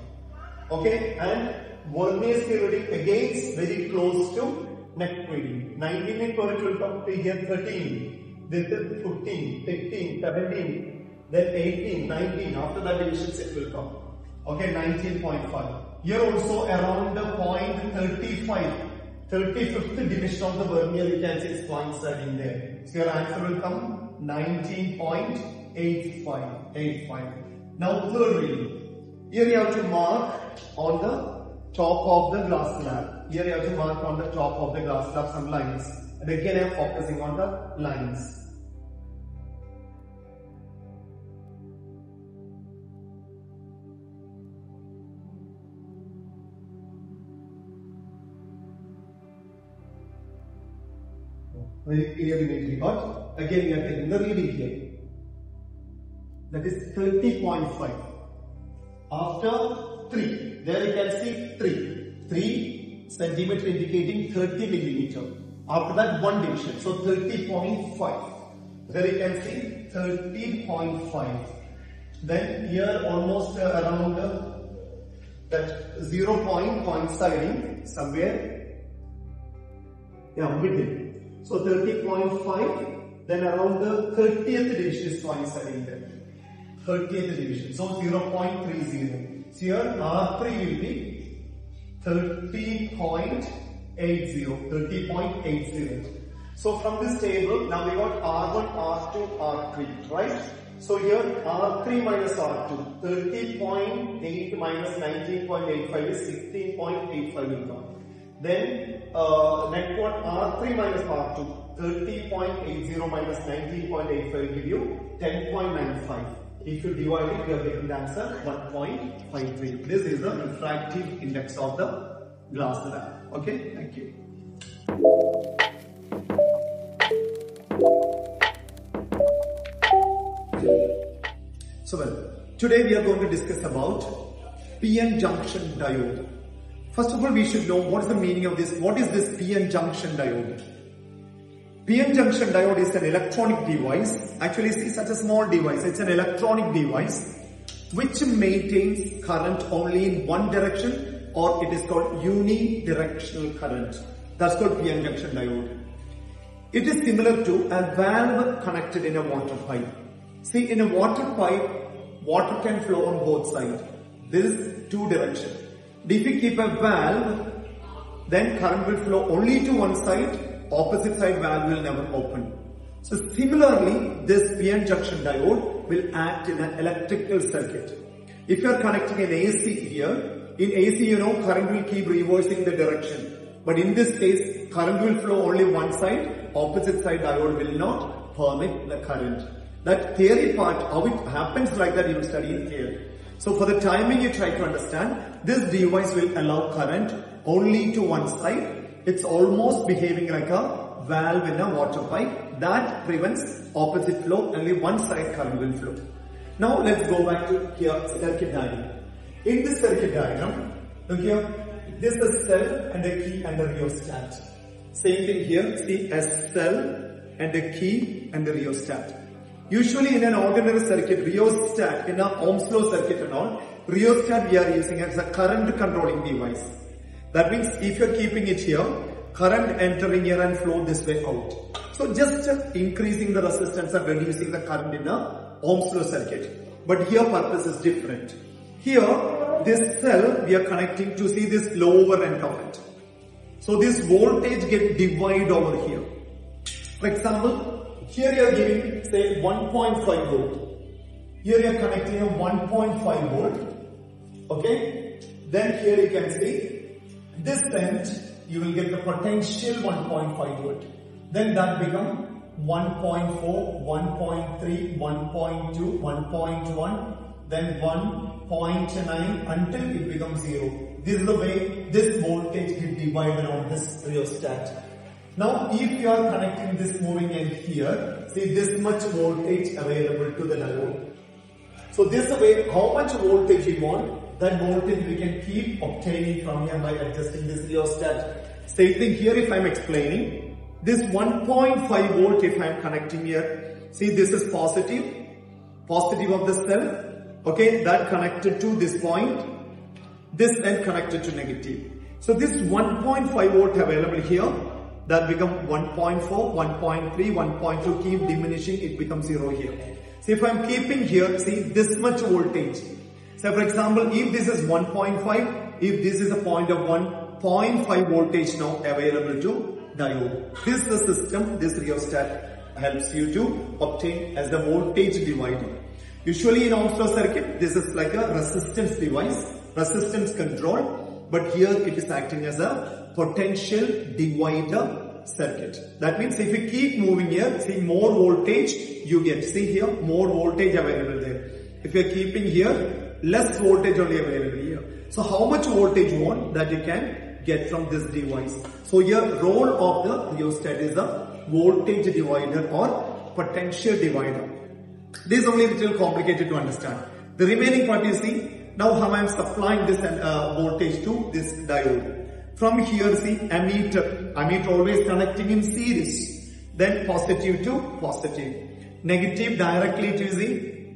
Okay? And vernier scale reading again very close to neck reading. 19 in per it will come to here 13. This is 15, 15, 17, then 18, 19, after that division set will come. Okay, 19.5. Here also around the point 35, 35th division of the vernier you can see is coinciding there. So your answer will come 19.85, 85. Now third reading. Here you have to mark on the top of the glass slab. Here you have to mark on the top of the glass slab some lines. And again I am focusing on the lines. Got. Again, we are taking the reading here. That is 30.5. After 3, there you can see 3. 3 centimeter indicating 30 millimeter. After that, one division. So 30.5. There you can see 30.5. Then here almost uh, around uh, that 0 point coinciding somewhere yeah, middle. So 30.5, then around the 30th division is coinciding there. 30th division, so 0.30. So here R3 will be 30.80, 30.80. So from this table, now we got R1, R2, R3, right? So here R3 minus R2, 30.8 minus 19.85 is 16.85 will come. Then uh, net one R3 minus R2, 30.80 minus 19.85 give you 10.95. If you divide it, you are getting the answer 1.53. This is the refractive index of the glass slab. Okay, thank you. So well, today we are going to discuss about PN junction diode. First of all, we should know what is the meaning of this. What is this PN junction diode? PN junction diode is an electronic device. Actually, see such a small device. It's an electronic device which maintains current only in one direction or it is called unidirectional current. That's called PN junction diode. It is similar to a valve connected in a water pipe. See, in a water pipe, water can flow on both sides. There is two direction. If you keep a valve, then current will flow only to one side, opposite side valve will never open. So similarly, this PN junction diode will act in an electrical circuit. If you are connecting an AC here, in AC you know current will keep reversing the direction. But in this case, current will flow only one side, opposite side diode will not permit the current. That theory part, how it happens like that, you will study in theory. So for the timing you try to understand, this device will allow current only to one side. It's almost behaving like a valve in a water pipe. That prevents opposite flow, only one side current will flow. Now let's go back to here circuit diagram. In this circuit diagram, look here, this is cell and a key and a rheostat. Same thing here, see a cell and a key and a rheostat. Usually in an ordinary circuit, rheostat, in a Ohm's law circuit and all, rheostat we are using as a current controlling device. That means if you're keeping it here, current entering here and flow this way out. So just uh, increasing the resistance and reducing the current in a Ohm's law circuit. But here purpose is different. Here, this cell we are connecting to see this lower end of it. So this voltage get divided over here. For example, here you are giving say 1.5 volt. Here you are connecting a 1.5 volt. Okay. Then here you can see this end you will get the potential 1.5 volt. Then that become 1.4, 1.3, 1.2, 1.1, then 1.9 until it becomes 0. This is the way this voltage is divided on this rheostat. Now if you are connecting this moving end here, see this much voltage available to the diode. So this way how much voltage you want, that voltage we can keep obtaining from here by adjusting this rheostat. Same thing here if I am explaining, this 1.5 volt if I am connecting here, see this is positive, positive of the cell, okay, that connected to this point, this end connected to negative. So this 1.5 volt available here, that become 1.4, 1.3, 1.2, keep diminishing, it becomes 0 here. See if I'm keeping here, see this much voltage. So for example, if this is 1.5, if this is a point of 1.5 voltage now available to diode. This is the system, this rheostat helps you to obtain as the voltage divider. Usually in Ohm's circuit, this is like a resistance device, resistance control, but here it is acting as a potential divider circuit. That means if you keep moving here, see more voltage you get. See here, more voltage available there. If you are keeping here, less voltage only available here. So how much voltage you want that you can get from this device. So here role of the rheostat is a voltage divider or potential divider. This is only little complicated to understand. The remaining part you see, now how I am supplying this uh, voltage to this diode. From here see ammeter, ammeter always connecting in series. Then positive to positive. Negative directly to the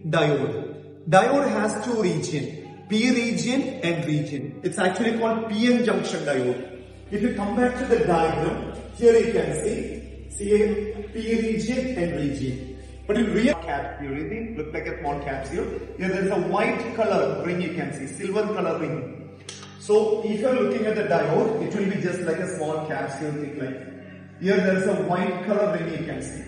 diode. Diode has two region. P region and region. It's actually called PN junction diode. If you come back to the diagram, here you can see, see P region and region. But in real capsule, you look like a small capsule. Here there is a white color ring you can see, silver color ring. So if you are looking at the diode, it will be just like a small capsule thing like. Here there is a white color ring you can see.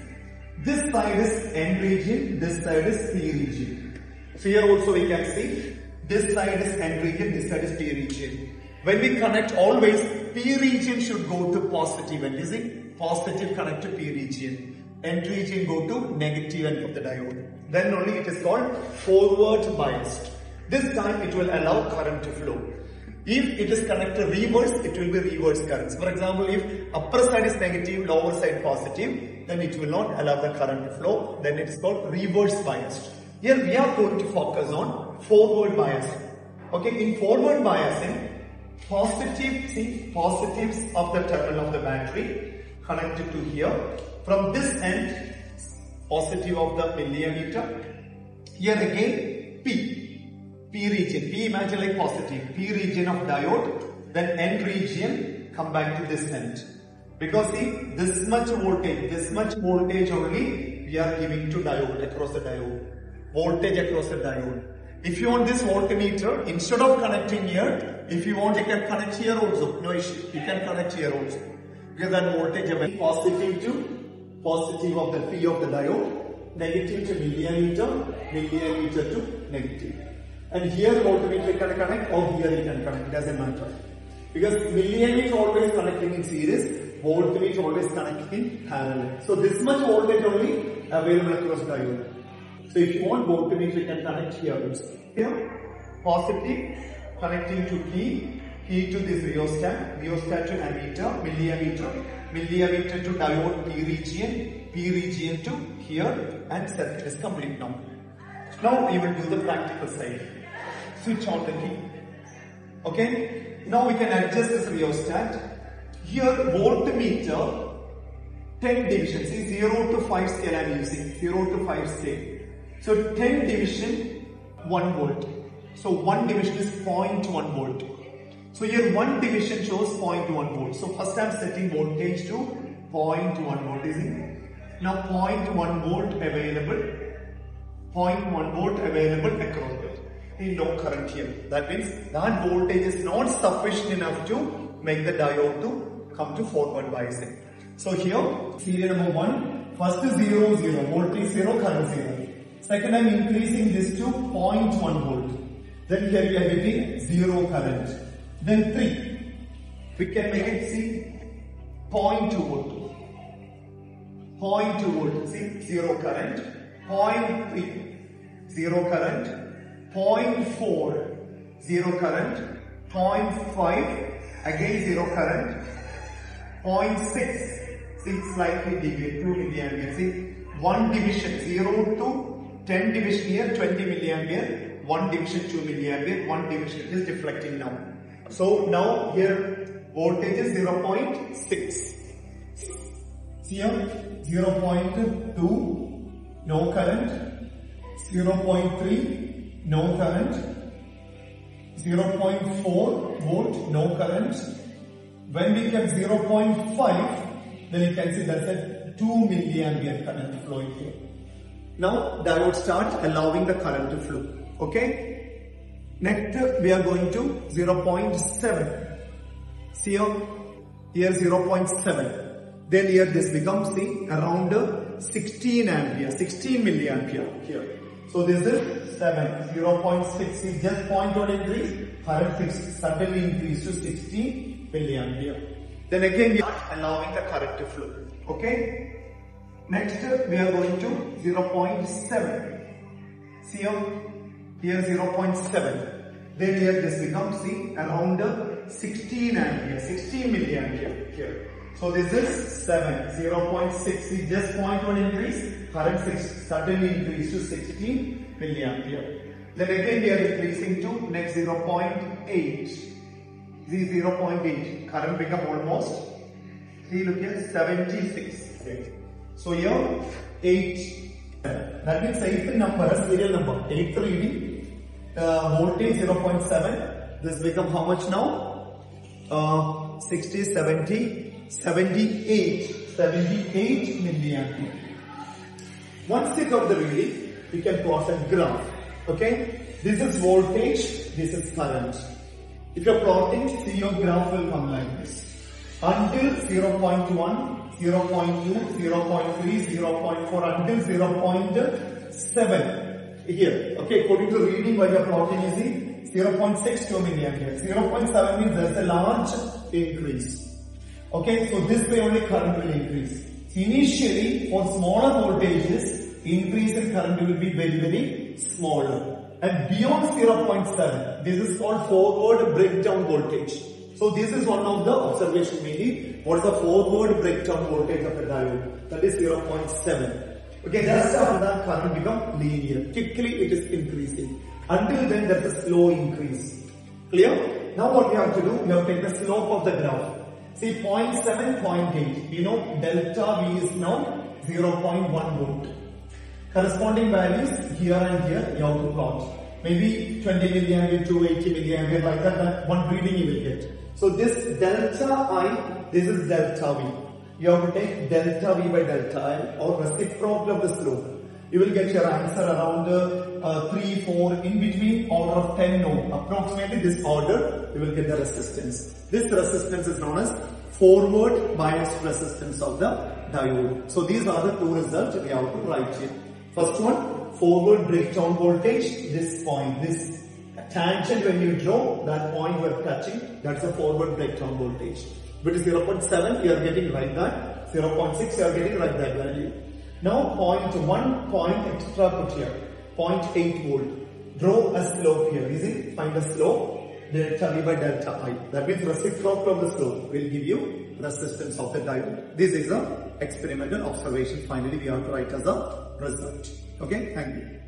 This side is N region, this side is P region. So here also we can see, this side is N region, this side is P region. When we connect always, P region should go to positive end, you see? Positive connect to P region. N region go to negative end of the diode. Then only it is called forward biased. This time it will allow current to flow. If it is connected reverse, it will be reverse currents. For example, if upper side is negative, lower side positive, then it will not allow the current to flow. Then it is called reverse biased. Here we are going to focus on forward biasing. Okay, in forward biasing, positive, see, positives of the terminal of the battery connected to here, from this end, positive of the milliammeter. Here again, P. P region. P imagine like positive. P region of diode. Then N region come back to this end. Because see, this much voltage, this much voltage only we are giving to diode, across the diode. Voltage across the diode. If you want this voltmeter, instead of connecting here, if you want, you can connect here also. No issue. You can connect here also. Because that voltage is positive to positive of the P of the diode, negative to milliammeter, milliammeter to negative. And here voltmeter can connect or here you can connect, it doesn't matter. Because milliamp always connecting in series, voltmeter always connecting in parallel. So this much voltage only available across diode. So if you want voltmeter, you can connect here also. Here, positive connecting to P, P to this rheostat, rheostat to ammeter, milliammeter, milliammeter to diode P region, P region to here, and circuit is complete now. Now we will do the practical side. Switch on the key. Okay? Now we can adjust this rheostat. Here voltmeter 10 division. See 0 to 5 scale I am using. 0 to 5 scale. So 10 division 1 volt. So 1 division is 0.1 volt. So here 1 division shows 0.1 volt. So first I am setting voltage to 0.1 volt. Is it? Now 0.1 volt available. 0.1 volt available across. In no current here. That means that voltage is not sufficient enough to make the diode to come to forward biasing. So here, serial number one, first is 0, 0, voltage 0, current 0. Second, I'm increasing this to 0.1 volt. Then here we are getting 0 current. Then 3, we can make it see 0.2 volt. 0.2 volt, see 0 current. 0.3, 0 current. 0.4, 0 current. 0.5, again 0 current. 0.6, see slightly deviate, 2 milliampere. See, 1 division, 0 to 10 division here, 20 milliampere. 1 division, 2 milliampere. 1 division is deflecting now. So now here voltage is 0.6. See here, 0.2, no current. 0.3, no current. 0.4 volt, no current. When we get 0.5, then you can see that's a 2 milliampere current flowing here. Now diode start allowing the current to flow. Okay. Next we are going to 0.7. See here, here 0.7. Then here this becomes the around 16 ampere, 16 milliampere here. So this is 7, 0.6 is just 0.1 increase, current 6 suddenly increase to 16 milliampere. Then again we are allowing the current to flow. Okay. Next we are going to 0.7. See here, here 0.7. Then here this becomes the around 16 ampere, 16 milliampere here. So this is 7, 0.6 is just 0.1 increase, current 6 suddenly increase to 16 milliampere. Then again we are increasing to next 0.8. See 0.8, current become almost, see look here 76. So here 8. That means 8th number, serial number, 8th reading, uh, voltage 0.7. This become how much now? Uh, 60, 70, 78, 78 milliampere. Once you got the reading, you can plot a graph. Okay? This is voltage, this is current. If you're plotting, see your graph will come like this. Until 0.1, 0.2, 0.3, 0.4, until 0.7. Here, okay, according to reading while you're plotting, you see 0.6 to milliampere. 0.7 means there's a large increase. Okay, so this way only current will increase. Initially, for smaller voltages, increase in current will be very, very smaller. And beyond 0.7, this is called forward breakdown voltage. So this is one of the observation mainly. What is the forward breakdown voltage of a diode? That is 0.7. Okay, just after that current become linear. Quickly it is increasing. Until then there is a slow increase. Clear? Now what we have to do, we have to take the slope of the graph. See 0.7, 0.8. You know delta V is now 0.1 volt. Corresponding values here and here you have to plot. Maybe 20 milliampere, 280 milliampere like that, that one reading you will get. So this delta I, this is delta V. You have to take delta V by delta I or reciprocal of the slope. You will get your answer around uh, 3, 4, in between order of 10 ohm. Approximately this order, you will get the resistance. This resistance is known as forward bias resistance of the diode. So these are the two results we have to write here. First one, forward breakdown voltage, this point, this tangent when you draw, that point you are touching, that's a forward breakdown voltage. But 0.7, you are getting right that. 0.6, you are getting right that value. Now point 1 point extra put here, 0.8 volt. Draw a slope here, easy, find a slope, delta V by delta I. That means reciprocal of the slope will give you resistance of the diode. This is a experimental observation. Finally, we have to write as a result. Okay, thank you.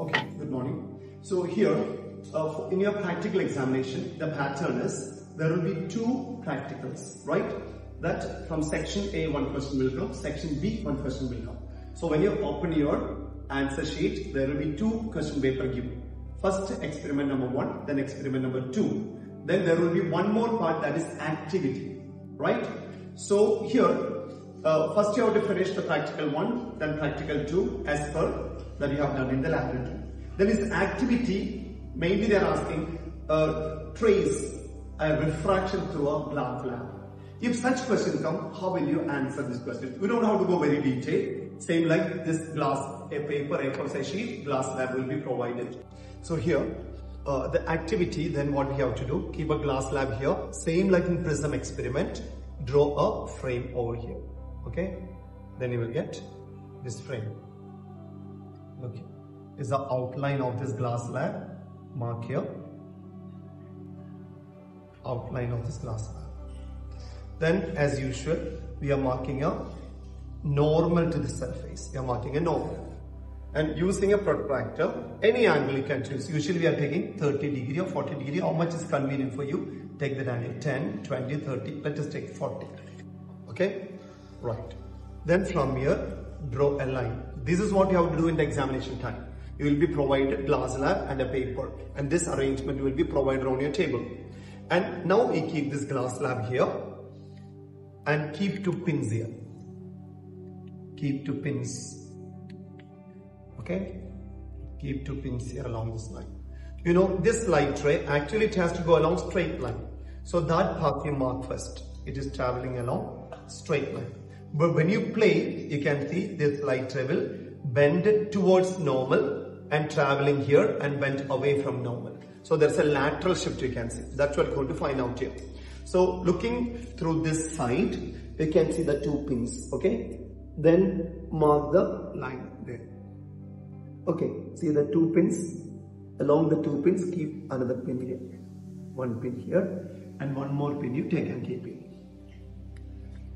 Okay, good morning. So here, uh, in your practical examination, the pattern is there will be two practicals, right? That from section A, one question will come, section B, one question will come. So when you open your answer sheet, there will be two question paper given. First experiment number one, then experiment number two. Then there will be one more part that is activity, right? So here, uh, first you have to finish the practical one, then practical two as per that you have done in the laboratory. Then is activity, mainly they are asking uh, trace a refraction through a glass slab. If such question come, how will you answer this question? We don't have to go very detailed. Same like this glass, a paper, A4 size sheet, glass slab will be provided. So here, uh, the activity, then what we have to do, keep a glass slab here. Same like in prism experiment, draw a frame over here. Okay, then you will get this frame. Okay, is the outline of this glass slab. Mark here. Outline of this glass slab. Then, as usual, we are marking a normal to the surface. We are marking a normal. And using a protractor, any angle you can choose. Usually we are taking 30 degree or 40 degree. How much is convenient for you? Take that angle 10, 20, 30. Let us take 40. Okay? Right. Then from here, draw a line. This is what you have to do in the examination time. You will be provided glass slab and a paper. And this arrangement will be provided on your table. And now we keep this glass slab here and keep two pins here. Keep two pins. Okay? Keep two pins here along this line. You know, this light ray actually it has to go along straight line. So that path you mark first. It is traveling along straight line. But when you play, you can see this light ray will bend towards normal and traveling here and bend away from normal. So there's a lateral shift you can see. That's what we're going to find out here. So looking through this side, you can see the two pins, okay? Then mark the line there. Okay, see the two pins. Along the two pins, keep another pin here. One pin here and one more pin you take and keep it.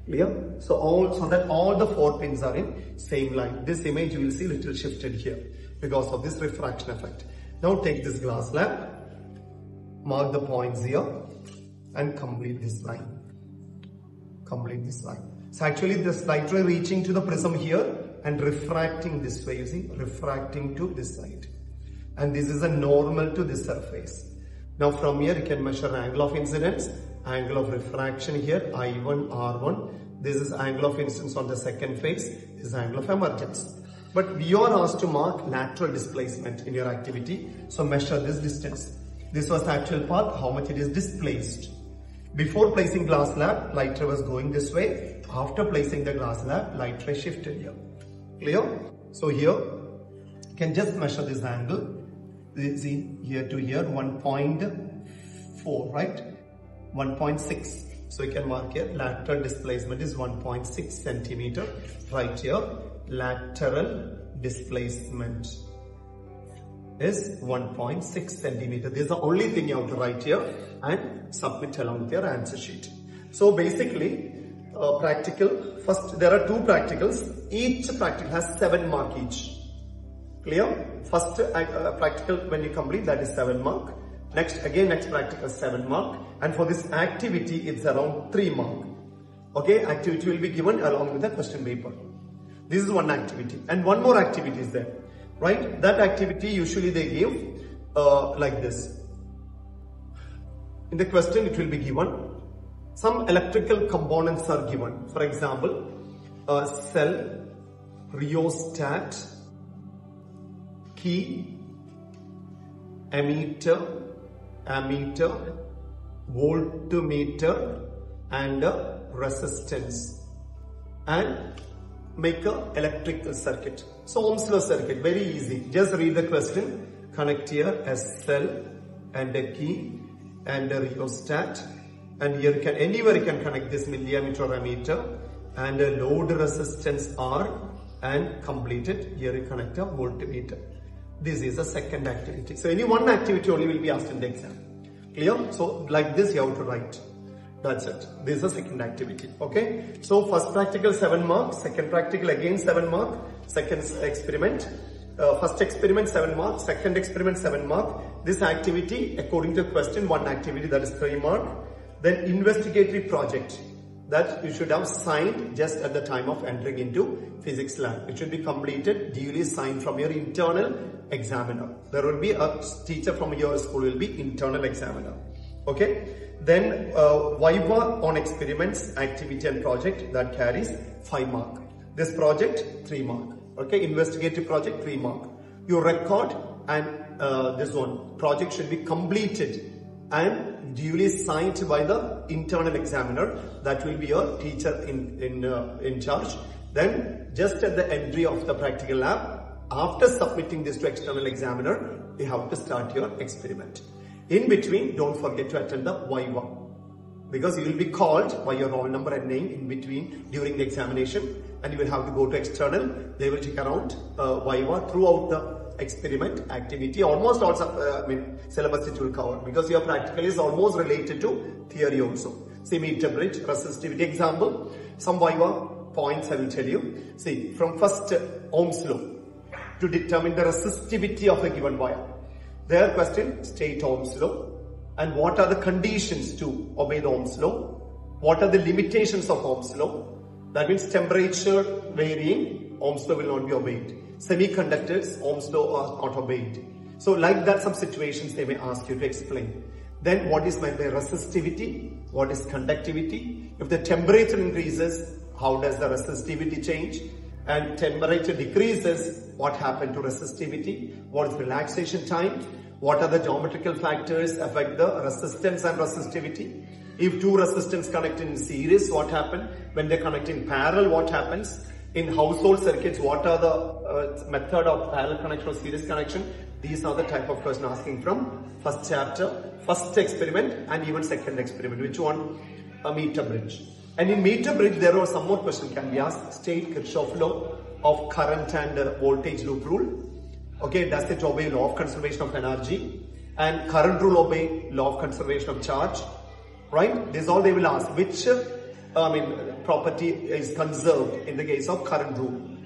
Clear? So all so that all the four pins are in same line. This image you will see little shifted here because of this refraction effect. Now take this glass slab, mark the points here and complete this line. Complete this line. So actually this light ray reaching to the prism here and refracting this way, you see, refracting to this side. And this is a normal to this surface. Now from here you can measure angle of incidence, angle of refraction here, I1, R1. This is angle of incidence on the second phase, this is angle of emergence. But you are asked to mark lateral displacement in your activity. So measure this distance. This was the actual path, how much it is displaced. Before placing glass slab, light ray was going this way. After placing the glass slab, light ray shifted here. Clear? So here, you can just measure this angle. See here to here, 1.4, right? 1.6. So you can mark here, lateral displacement is 1.6 centimeter. Right here, lateral displacement is 1.6 centimeter. This is the only thing you have to write here and submit along with your answer sheet. So basically, uh, practical, first there are two practicals. Each practical has seven mark each. Clear? first uh, practical when you complete that is 7 mark. Next, again next practical 7 mark. And for this activity, it's around 3 mark. Okay, activity will be given along with the question paper. This is one activity. And one more activity is there. Right? That activity usually they give uh, like this. In the question, it will be given. Some electrical components are given. For example, a cell, rheostat, key, ammeter, ammeter, voltmeter, and resistance. And make a electrical circuit. So Ohm's law circuit, very easy. Just read the question. Connect here a cell and a key and a rheostat. And here you can, anywhere you can connect this milliammeter or ammeter and a load resistance R and complete it. Here you connect a voltmeter. This is the second activity. So any one activity only will be asked in the exam. Clear? So like this you have to write. That's it. This is the second activity. Okay. So first practical 7 mark, Second practical again 7 mark. Second experiment. Uh, first experiment 7 mark. Second experiment 7 mark. This activity according to question 1 activity that is 3 mark. Then investigatory project that you should have signed just at the time of entering into physics lab. It should be completed duly signed from your internal examiner. There will be a teacher from your school will be internal examiner. Okay. Then uh, Viva on experiments, activity and project that carries 5 mark. This project 3 mark. Okay, investigative project 3 mark. Your record and uh, this one project should be completed and duly signed by the internal examiner. That will be your teacher in, in, uh, in charge. Then just at the entry of the practical lab, after submitting this to external examiner, you have to start your experiment. In between, don't forget to attend the Viva because you will be called by your roll number and name in between during the examination and you will have to go to external. They will check around uh, Viva throughout the experiment activity. Almost also, uh, I mean, syllabus it will cover because your practical is almost related to theory also. See meter bridge, resistivity example. Some Viva points I will tell you. See, from first Ohm's law to determine the resistivity of a given wire their question, state Ohm's law. And what are the conditions to obey the Ohm's law? What are the limitations of Ohm's law? That means temperature varying, Ohm's law will not be obeyed. Semiconductors, Ohm's law are not obeyed. So like that, some situations they may ask you to explain. Then what is meant by resistivity? What is conductivity? If the temperature increases, how does the resistivity change? And temperature decreases, what happened to resistivity? What is relaxation time? What are the geometrical factors affect the resistance and resistivity? If two resistance connect in series, what happened? When they connect in parallel, what happens? In household circuits, what are the uh, method of parallel connection or series connection? These are the type of question asking from first chapter, first experiment and even second experiment. Which one? A meter bridge. And in meter bridge, there are some more questions can be asked. State Kirchhoff law of current and uh, voltage loop rule. Okay, does it obey law of conservation of energy? And current rule obey law of conservation of charge? Right? This is all they will ask. Which, uh, I mean, property is conserved in the case of current rule?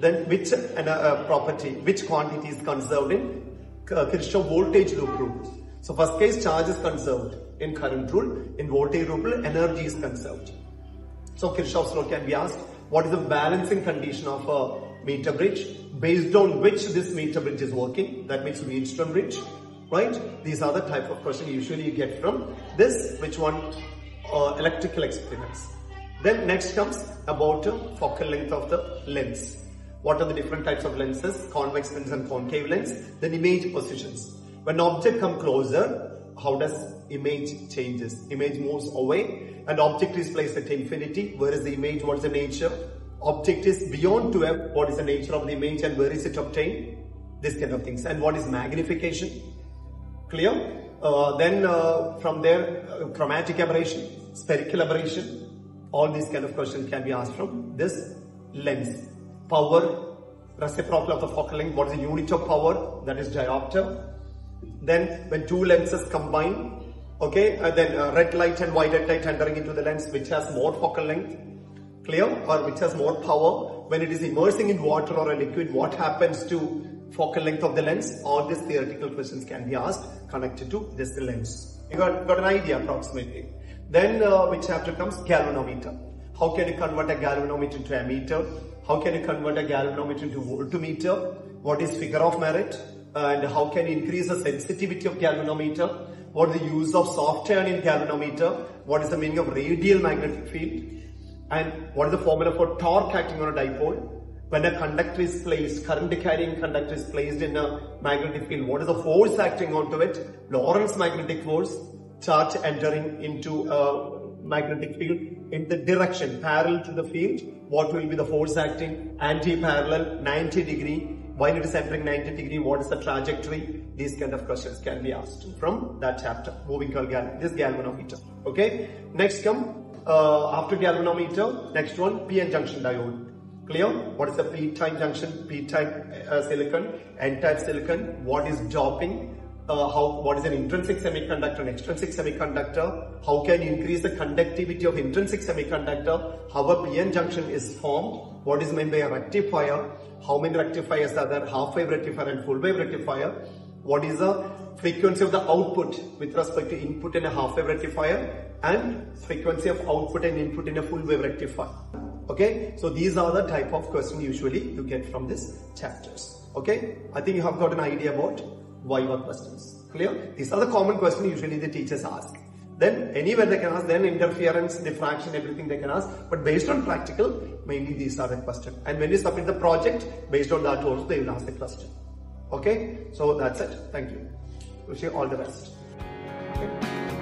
Then which uh, uh property, which quantity is conserved in Kirchhoff voltage loop rule? So first case charge is conserved in current rule. In voltage rule, energy is conserved. So Kirchhoff's law can be asked, what is the balancing condition of a meter bridge based on which this meter bridge is working? That means Wheatstone bridge, right? These are the type of question usually you get from this, which one? Uh, electrical experiments. Then next comes about focal length of the lens. What are the different types of lenses? Convex lens and concave lens. Then image positions. When object come closer, how does image changes? Image moves away and object is placed at infinity. Where is the image? What is the nature? Object is beyond 2f. What is the nature of the image and where is it obtained? This kind of things. And what is magnification? Clear? Uh, then uh, from there, uh, chromatic aberration, spherical aberration, all these kind of questions can be asked from this lens. Power, reciprocal of the focal length, what is the unit of power? That is diopter. Then when two lenses combine, okay, uh, then uh, red light and white light entering into the lens which has more focal length, clear, or which has more power. When it is immersing in water or a liquid, what happens to focal length of the lens, all these theoretical questions can be asked connected to this lens. You got, got an idea approximately. Then uh, which chapter comes? Galvanometer. How can you convert a galvanometer into ammeter? How can you convert a galvanometer into voltmeter? What is figure of merit? And how can you increase the sensitivity of galvanometer? What is the use of soft iron in galvanometer? What is the meaning of radial magnetic field? And what is the formula for torque acting on a dipole? When a conductor is placed, current carrying conductor is placed in a magnetic field, what is the force acting onto it? Lorentz magnetic force, charge entering into a magnetic field in the direction parallel to the field. What will be the force acting? Anti-parallel, 90 degree. While it is entering 90 degree, what is the trajectory? These kind of questions can be asked from that chapter. Moving to this galvanometer. Okay. Next come uh, after galvanometer. Next one, p-n junction diode. Clear? What is the p-type junction? P-type uh, silicon, n-type silicon. What is doping? Uh, how what is an intrinsic semiconductor and extrinsic semiconductor? How can you increase the conductivity of intrinsic semiconductor? How a p-n junction is formed? What is meant by a rectifier? How many rectifiers are there? Half wave rectifier and full wave rectifier. What is the frequency of the output with respect to input in a half wave rectifier and frequency of output and input in a full wave rectifier. Okay, so these are the type of questions usually you get from these chapters. Okay, I think you have got an idea about why Viva questions. Clear? These are the common questions usually the teachers ask. Then anywhere they can ask, then interference, diffraction, everything they can ask. But based on practical, mainly these are the questions. And when you submit the project, based on that also they will ask the question. Okay, so that's it. Thank you. Wish you all the best. Okay.